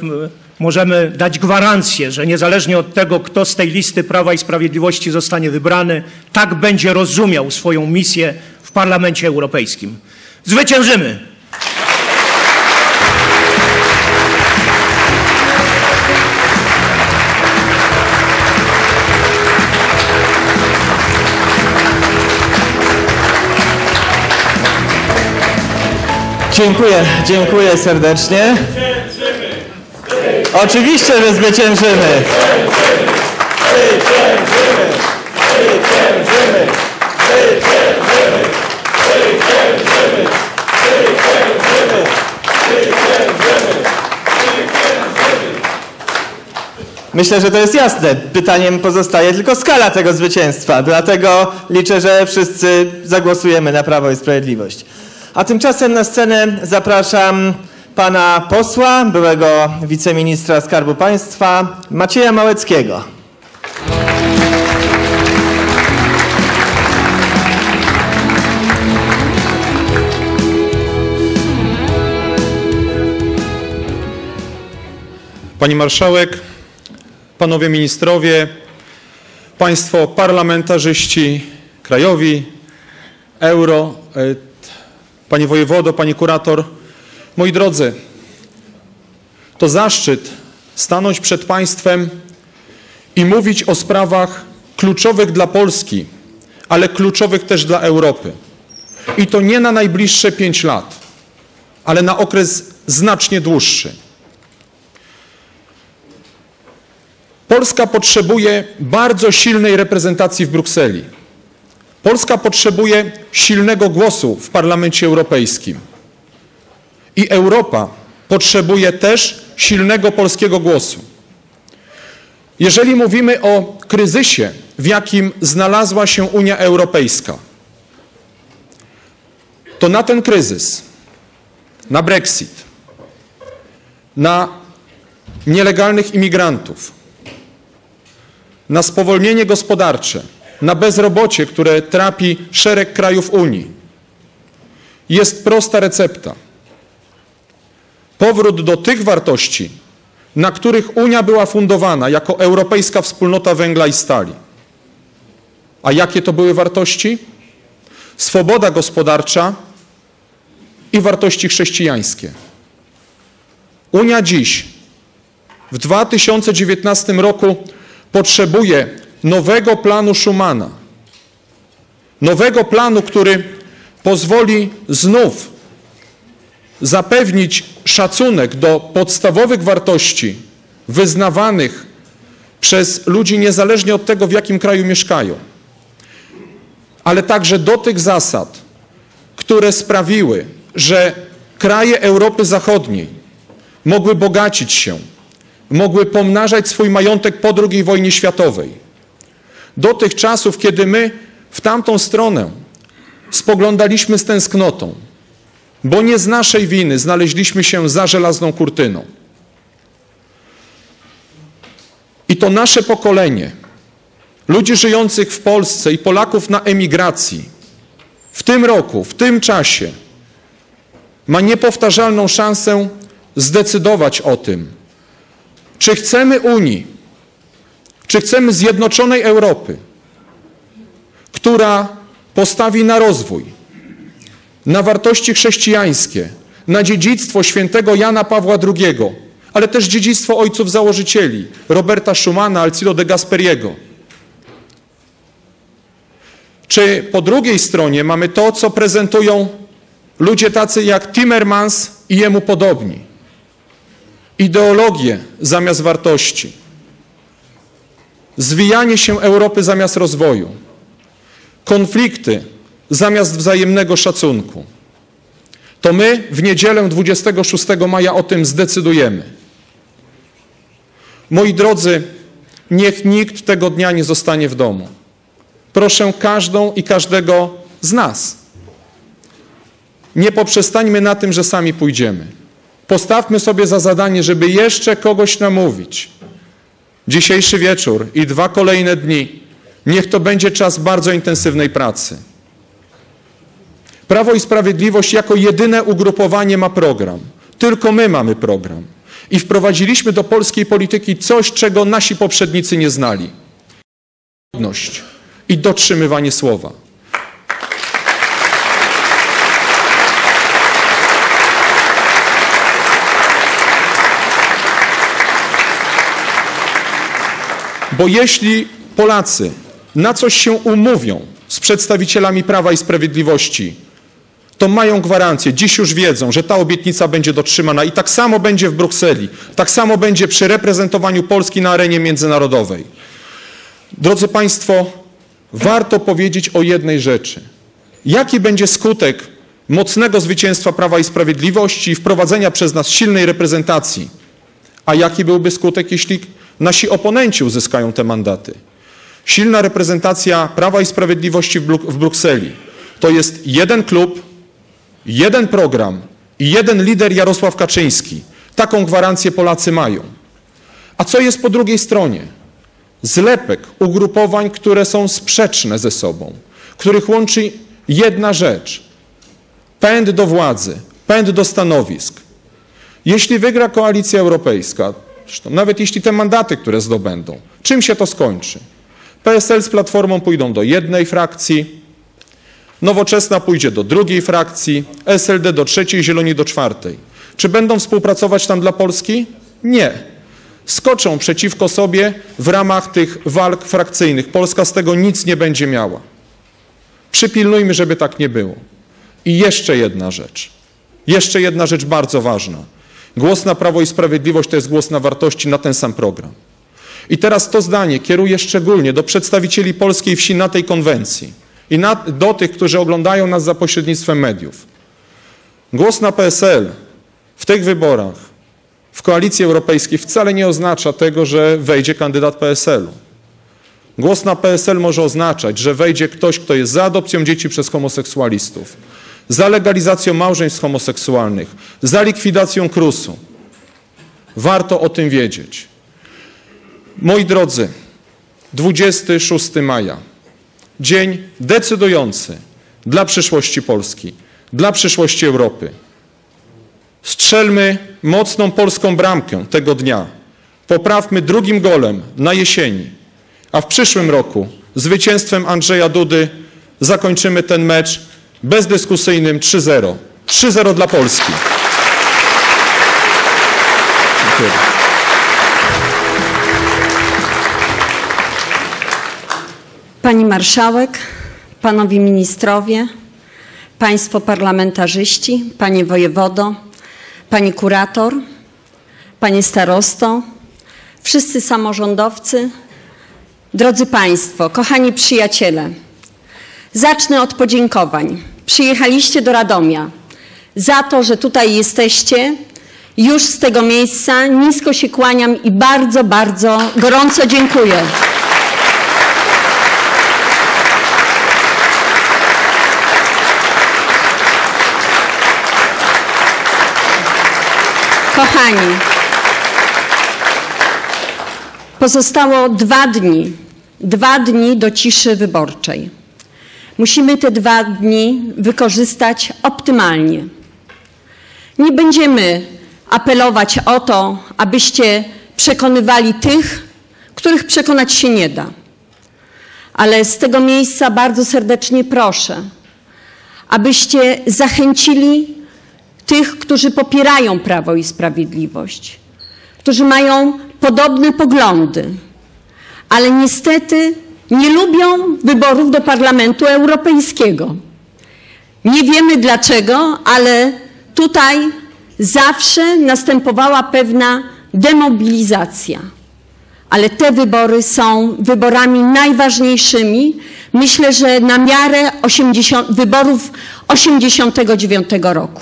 możemy dać gwarancję, że niezależnie od tego, kto z tej listy Prawa i Sprawiedliwości zostanie wybrany, tak będzie rozumiał swoją misję w Parlamencie Europejskim. Zwyciężymy! Dziękuję, dziękuję serdecznie. Oczywiście, że zwyciężymy. Myślę, że to jest jasne. Pytaniem pozostaje tylko skala tego zwycięstwa. Dlatego liczę, że wszyscy zagłosujemy na Prawo i Sprawiedliwość. A tymczasem na scenę zapraszam pana posła, byłego wiceministra Skarbu Państwa, Macieja Małeckiego. Pani Marszałek, Panowie Ministrowie, Państwo Parlamentarzyści Krajowi, Euro, e, Panie Wojewodo, Pani Kurator, moi drodzy, to zaszczyt stanąć przed Państwem i mówić o sprawach kluczowych dla Polski, ale kluczowych też dla Europy. I to nie na najbliższe pięć lat, ale na okres znacznie dłuższy. Polska potrzebuje bardzo silnej reprezentacji w Brukseli. Polska potrzebuje silnego głosu w Parlamencie Europejskim. I Europa potrzebuje też silnego polskiego głosu. Jeżeli mówimy o kryzysie, w jakim znalazła się Unia Europejska, to na ten kryzys, na Brexit, na nielegalnych imigrantów, na spowolnienie gospodarcze, na bezrobocie, które trapi szereg krajów Unii, jest prosta recepta. Powrót do tych wartości, na których Unia była fundowana jako Europejska Wspólnota Węgla i Stali. A jakie to były wartości? Swoboda gospodarcza i wartości chrześcijańskie. Unia dziś, w 2019 roku, potrzebuje nowego planu Schumana. Nowego planu, który pozwoli znów zapewnić szacunek do podstawowych wartości wyznawanych przez ludzi niezależnie od tego, w jakim kraju mieszkają, ale także do tych zasad, które sprawiły, że kraje Europy Zachodniej mogły bogacić się, mogły pomnażać swój majątek po II wojnie światowej. Do tych czasów, kiedy my w tamtą stronę spoglądaliśmy z tęsknotą, bo nie z naszej winy znaleźliśmy się za żelazną kurtyną. I to nasze pokolenie, ludzi żyjących w Polsce i Polaków na emigracji, w tym roku, w tym czasie ma niepowtarzalną szansę zdecydować o tym, czy chcemy Unii, czy chcemy zjednoczonej Europy, która postawi na rozwój, na wartości chrześcijańskie, na dziedzictwo świętego Jana Pawła II, ale też dziedzictwo ojców założycieli, Roberta Schumana, Alcilo de Gasperiego. Czy po drugiej stronie mamy to, co prezentują ludzie tacy jak Timmermans i jemu podobni? Ideologię zamiast wartości. Zwijanie się Europy zamiast rozwoju. Konflikty zamiast wzajemnego szacunku. To my w niedzielę 26 maja o tym zdecydujemy. Moi drodzy, niech nikt tego dnia nie zostanie w domu. Proszę każdą i każdego z nas. Nie poprzestańmy na tym, że sami pójdziemy. Postawmy sobie za zadanie, żeby jeszcze kogoś namówić. Dzisiejszy wieczór i dwa kolejne dni, niech to będzie czas bardzo intensywnej pracy. Prawo i Sprawiedliwość jako jedyne ugrupowanie ma program. Tylko my mamy program. I wprowadziliśmy do polskiej polityki coś, czego nasi poprzednicy nie znali. I dotrzymywanie słowa. Bo jeśli Polacy na coś się umówią z przedstawicielami Prawa i Sprawiedliwości, to mają gwarancję, dziś już wiedzą, że ta obietnica będzie dotrzymana i tak samo będzie w Brukseli, tak samo będzie przy reprezentowaniu Polski na arenie międzynarodowej. Drodzy Państwo, warto powiedzieć o jednej rzeczy. Jaki będzie skutek mocnego zwycięstwa Prawa i Sprawiedliwości i wprowadzenia przez nas silnej reprezentacji? A jaki byłby skutek, jeśli nasi oponenci uzyskają te mandaty? Silna reprezentacja Prawa i Sprawiedliwości w, Bruk w Brukseli to jest jeden klub, jeden program i jeden lider Jarosław Kaczyński. Taką gwarancję Polacy mają. A co jest po drugiej stronie? Zlepek ugrupowań, które są sprzeczne ze sobą, których łączy jedna rzecz. Pęd do władzy, pęd do stanowisk. Jeśli wygra koalicja europejska, zresztą nawet jeśli te mandaty, które zdobędą, czym się to skończy? PSL z Platformą pójdą do jednej frakcji, Nowoczesna pójdzie do drugiej frakcji, SLD do trzeciej, Zieloni do czwartej. Czy będą współpracować tam dla Polski? Nie. Skoczą przeciwko sobie w ramach tych walk frakcyjnych. Polska z tego nic nie będzie miała. Przypilnujmy, żeby tak nie było. I jeszcze jedna rzecz. Jeszcze jedna rzecz bardzo ważna. Głos na Prawo i Sprawiedliwość to jest głos na wartości, na ten sam program. I teraz to zdanie kieruję szczególnie do przedstawicieli polskiej wsi na tej konwencji i na, do tych, którzy oglądają nas za pośrednictwem mediów. Głos na PSL w tych wyborach w koalicji europejskiej wcale nie oznacza tego, że wejdzie kandydat PSL-u. Głos na PSL może oznaczać, że wejdzie ktoś, kto jest za adopcją dzieci przez homoseksualistów, za legalizacją małżeństw homoseksualnych, za likwidacją KRUS-u. Warto o tym wiedzieć. Moi drodzy, 26 maja, dzień decydujący dla przyszłości Polski, dla przyszłości Europy. Strzelmy mocną polską bramkę tego dnia. Poprawmy drugim golem na jesieni, a w przyszłym roku zwycięstwem Andrzeja Dudy zakończymy ten mecz bezdyskusyjnym 3-0. 3-0 dla Polski. Dziękuję. Pani Marszałek, Panowie Ministrowie, Państwo Parlamentarzyści, Panie Wojewodo, Pani Kurator, Panie Starosto, wszyscy samorządowcy, drodzy Państwo, kochani przyjaciele. Zacznę od podziękowań. Przyjechaliście do Radomia za to, że tutaj jesteście. Już z tego miejsca nisko się kłaniam i bardzo, bardzo gorąco dziękuję. Kochani, pozostało dwa dni, dwa dni do ciszy wyborczej. Musimy te dwa dni wykorzystać optymalnie. Nie będziemy apelować o to, abyście przekonywali tych, których przekonać się nie da. Ale z tego miejsca bardzo serdecznie proszę, abyście zachęcili tych, którzy popierają Prawo i Sprawiedliwość, którzy mają podobne poglądy, ale niestety nie lubią wyborów do Parlamentu Europejskiego. Nie wiemy dlaczego, ale tutaj zawsze następowała pewna demobilizacja. Ale te wybory są wyborami najważniejszymi. Myślę, że na miarę 80, wyborów 89 roku.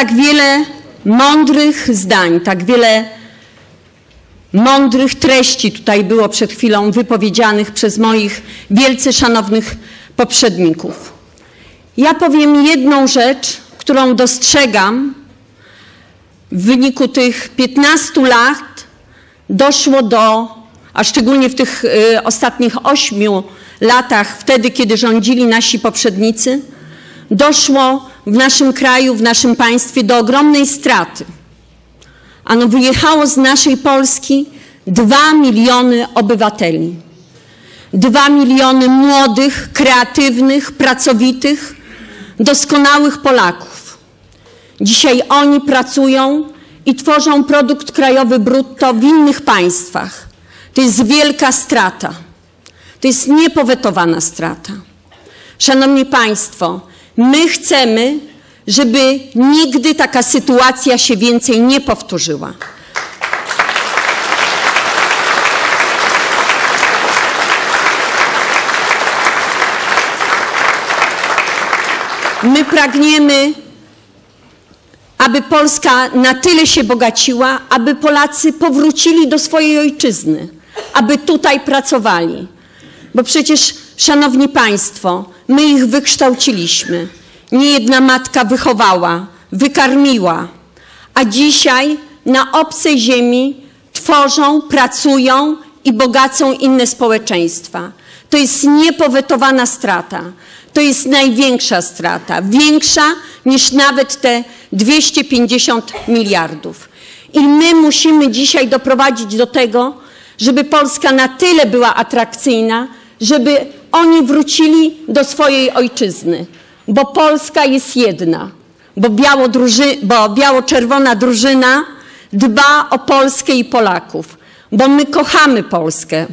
Tak wiele mądrych zdań, tak wiele mądrych treści tutaj było przed chwilą wypowiedzianych przez moich wielce szanownych poprzedników. Ja powiem jedną rzecz, którą dostrzegam w wyniku tych 15 lat doszło do, a szczególnie w tych y, ostatnich 8 latach, wtedy kiedy rządzili nasi poprzednicy, doszło w naszym kraju, w naszym państwie do ogromnej straty. Ano wyjechało z naszej Polski 2 miliony obywateli. 2 miliony młodych, kreatywnych, pracowitych, doskonałych Polaków. Dzisiaj oni pracują i tworzą produkt krajowy brutto w innych państwach. To jest wielka strata. To jest niepowetowana strata. Szanowni Państwo, my chcemy, żeby nigdy taka sytuacja się więcej nie powtórzyła. My pragniemy, aby Polska na tyle się bogaciła, aby Polacy powrócili do swojej ojczyzny, aby tutaj pracowali. Bo przecież, szanowni państwo, my ich wykształciliśmy. Nie jedna matka wychowała, wykarmiła, a dzisiaj na obcej ziemi tworzą, pracują i bogacą inne społeczeństwa. To jest niepowetowana strata. To jest największa strata, większa niż nawet te 250 miliardów. I my musimy dzisiaj doprowadzić do tego, żeby Polska na tyle była atrakcyjna, żeby oni wrócili do swojej ojczyzny, bo Polska jest jedna, bo, biało druży, bo biało-czerwona drużyna dba o Polskę i Polaków, bo my kochamy Polskę.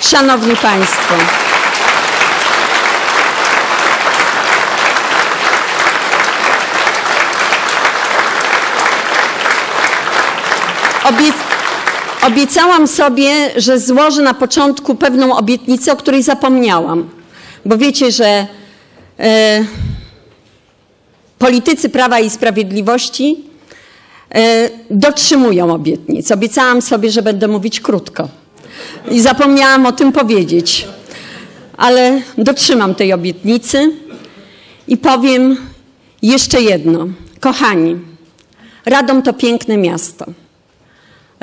Szanowni Państwo. Obiec obiecałam sobie, że złożę na początku pewną obietnicę, o której zapomniałam. Bo wiecie, że e, politycy Prawa i Sprawiedliwości e, dotrzymują obietnic. Obiecałam sobie, że będę mówić krótko. I zapomniałam o tym powiedzieć. Ale dotrzymam tej obietnicy i powiem jeszcze jedno. Kochani, Radom to piękne miasto.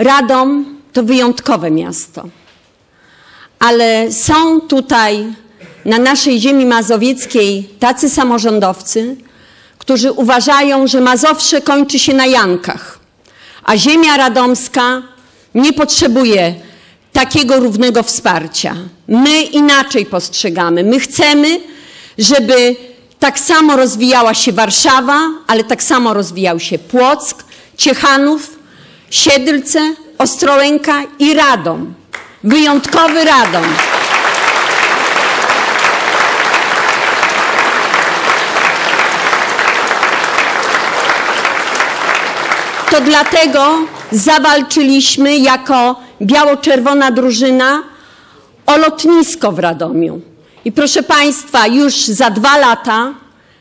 Radom to wyjątkowe miasto. Ale są tutaj na naszej ziemi mazowieckiej tacy samorządowcy, którzy uważają, że Mazowsze kończy się na Jankach, a ziemia radomska nie potrzebuje takiego równego wsparcia. My inaczej postrzegamy. My chcemy, żeby tak samo rozwijała się Warszawa, ale tak samo rozwijał się Płock, Ciechanów, Siedlce, Ostrołęka i Radom. Wyjątkowy Radom. To dlatego zawalczyliśmy jako biało-czerwona drużyna o lotnisko w Radomiu. I proszę Państwa, już za dwa lata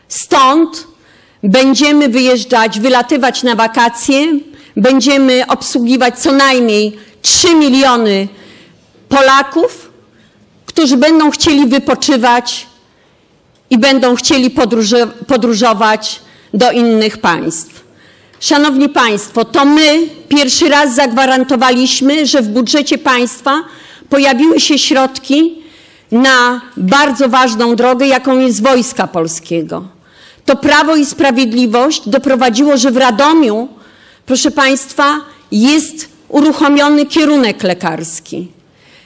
stąd będziemy wyjeżdżać, wylatywać na wakacje będziemy obsługiwać co najmniej 3 miliony Polaków, którzy będą chcieli wypoczywać i będą chcieli podróżować do innych państw. Szanowni Państwo, to my pierwszy raz zagwarantowaliśmy, że w budżecie państwa pojawiły się środki na bardzo ważną drogę, jaką jest Wojska Polskiego. To Prawo i Sprawiedliwość doprowadziło, że w Radomiu Proszę Państwa, jest uruchomiony kierunek lekarski.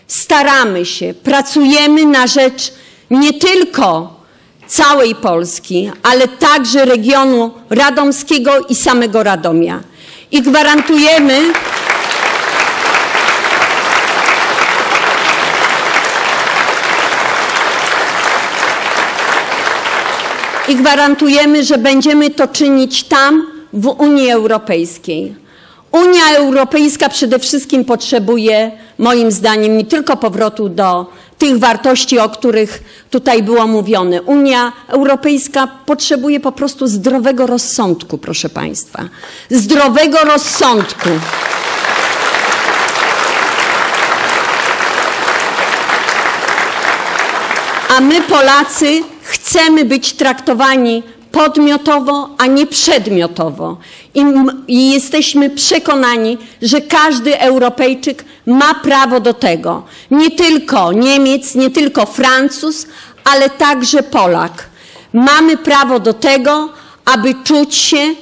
Staramy się, pracujemy na rzecz nie tylko całej Polski, ale także regionu radomskiego i samego Radomia. I gwarantujemy, i gwarantujemy, że będziemy to czynić tam, w Unii Europejskiej. Unia Europejska przede wszystkim potrzebuje, moim zdaniem, nie tylko powrotu do tych wartości, o których tutaj było mówione. Unia Europejska potrzebuje po prostu zdrowego rozsądku, proszę Państwa. Zdrowego rozsądku. A my, Polacy, chcemy być traktowani podmiotowo, a nie przedmiotowo. I, I jesteśmy przekonani, że każdy Europejczyk ma prawo do tego. Nie tylko Niemiec, nie tylko Francuz, ale także Polak. Mamy prawo do tego, aby czuć się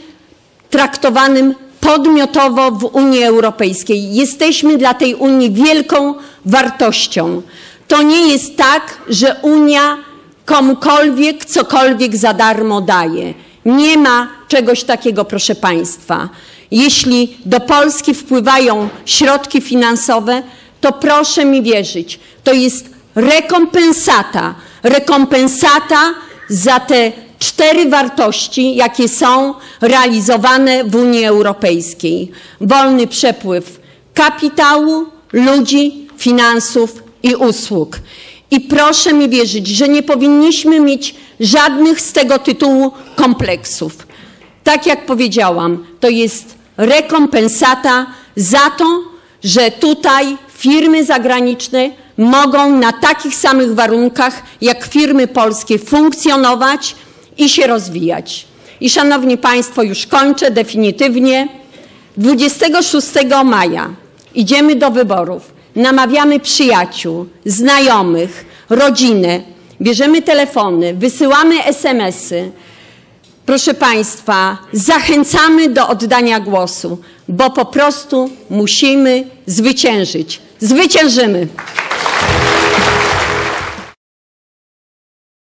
traktowanym podmiotowo w Unii Europejskiej. Jesteśmy dla tej Unii wielką wartością. To nie jest tak, że Unia komukolwiek cokolwiek za darmo daje. Nie ma czegoś takiego, proszę Państwa. Jeśli do Polski wpływają środki finansowe, to proszę mi wierzyć, to jest rekompensata. Rekompensata za te cztery wartości, jakie są realizowane w Unii Europejskiej. Wolny przepływ kapitału, ludzi, finansów i usług. I proszę mi wierzyć, że nie powinniśmy mieć żadnych z tego tytułu kompleksów. Tak jak powiedziałam, to jest rekompensata za to, że tutaj firmy zagraniczne mogą na takich samych warunkach jak firmy polskie funkcjonować i się rozwijać. I szanowni Państwo, już kończę definitywnie. 26 maja idziemy do wyborów. Namawiamy przyjaciół, znajomych, rodzinę, bierzemy telefony, wysyłamy SMS-y. Proszę Państwa, zachęcamy do oddania głosu, bo po prostu musimy zwyciężyć. Zwyciężymy!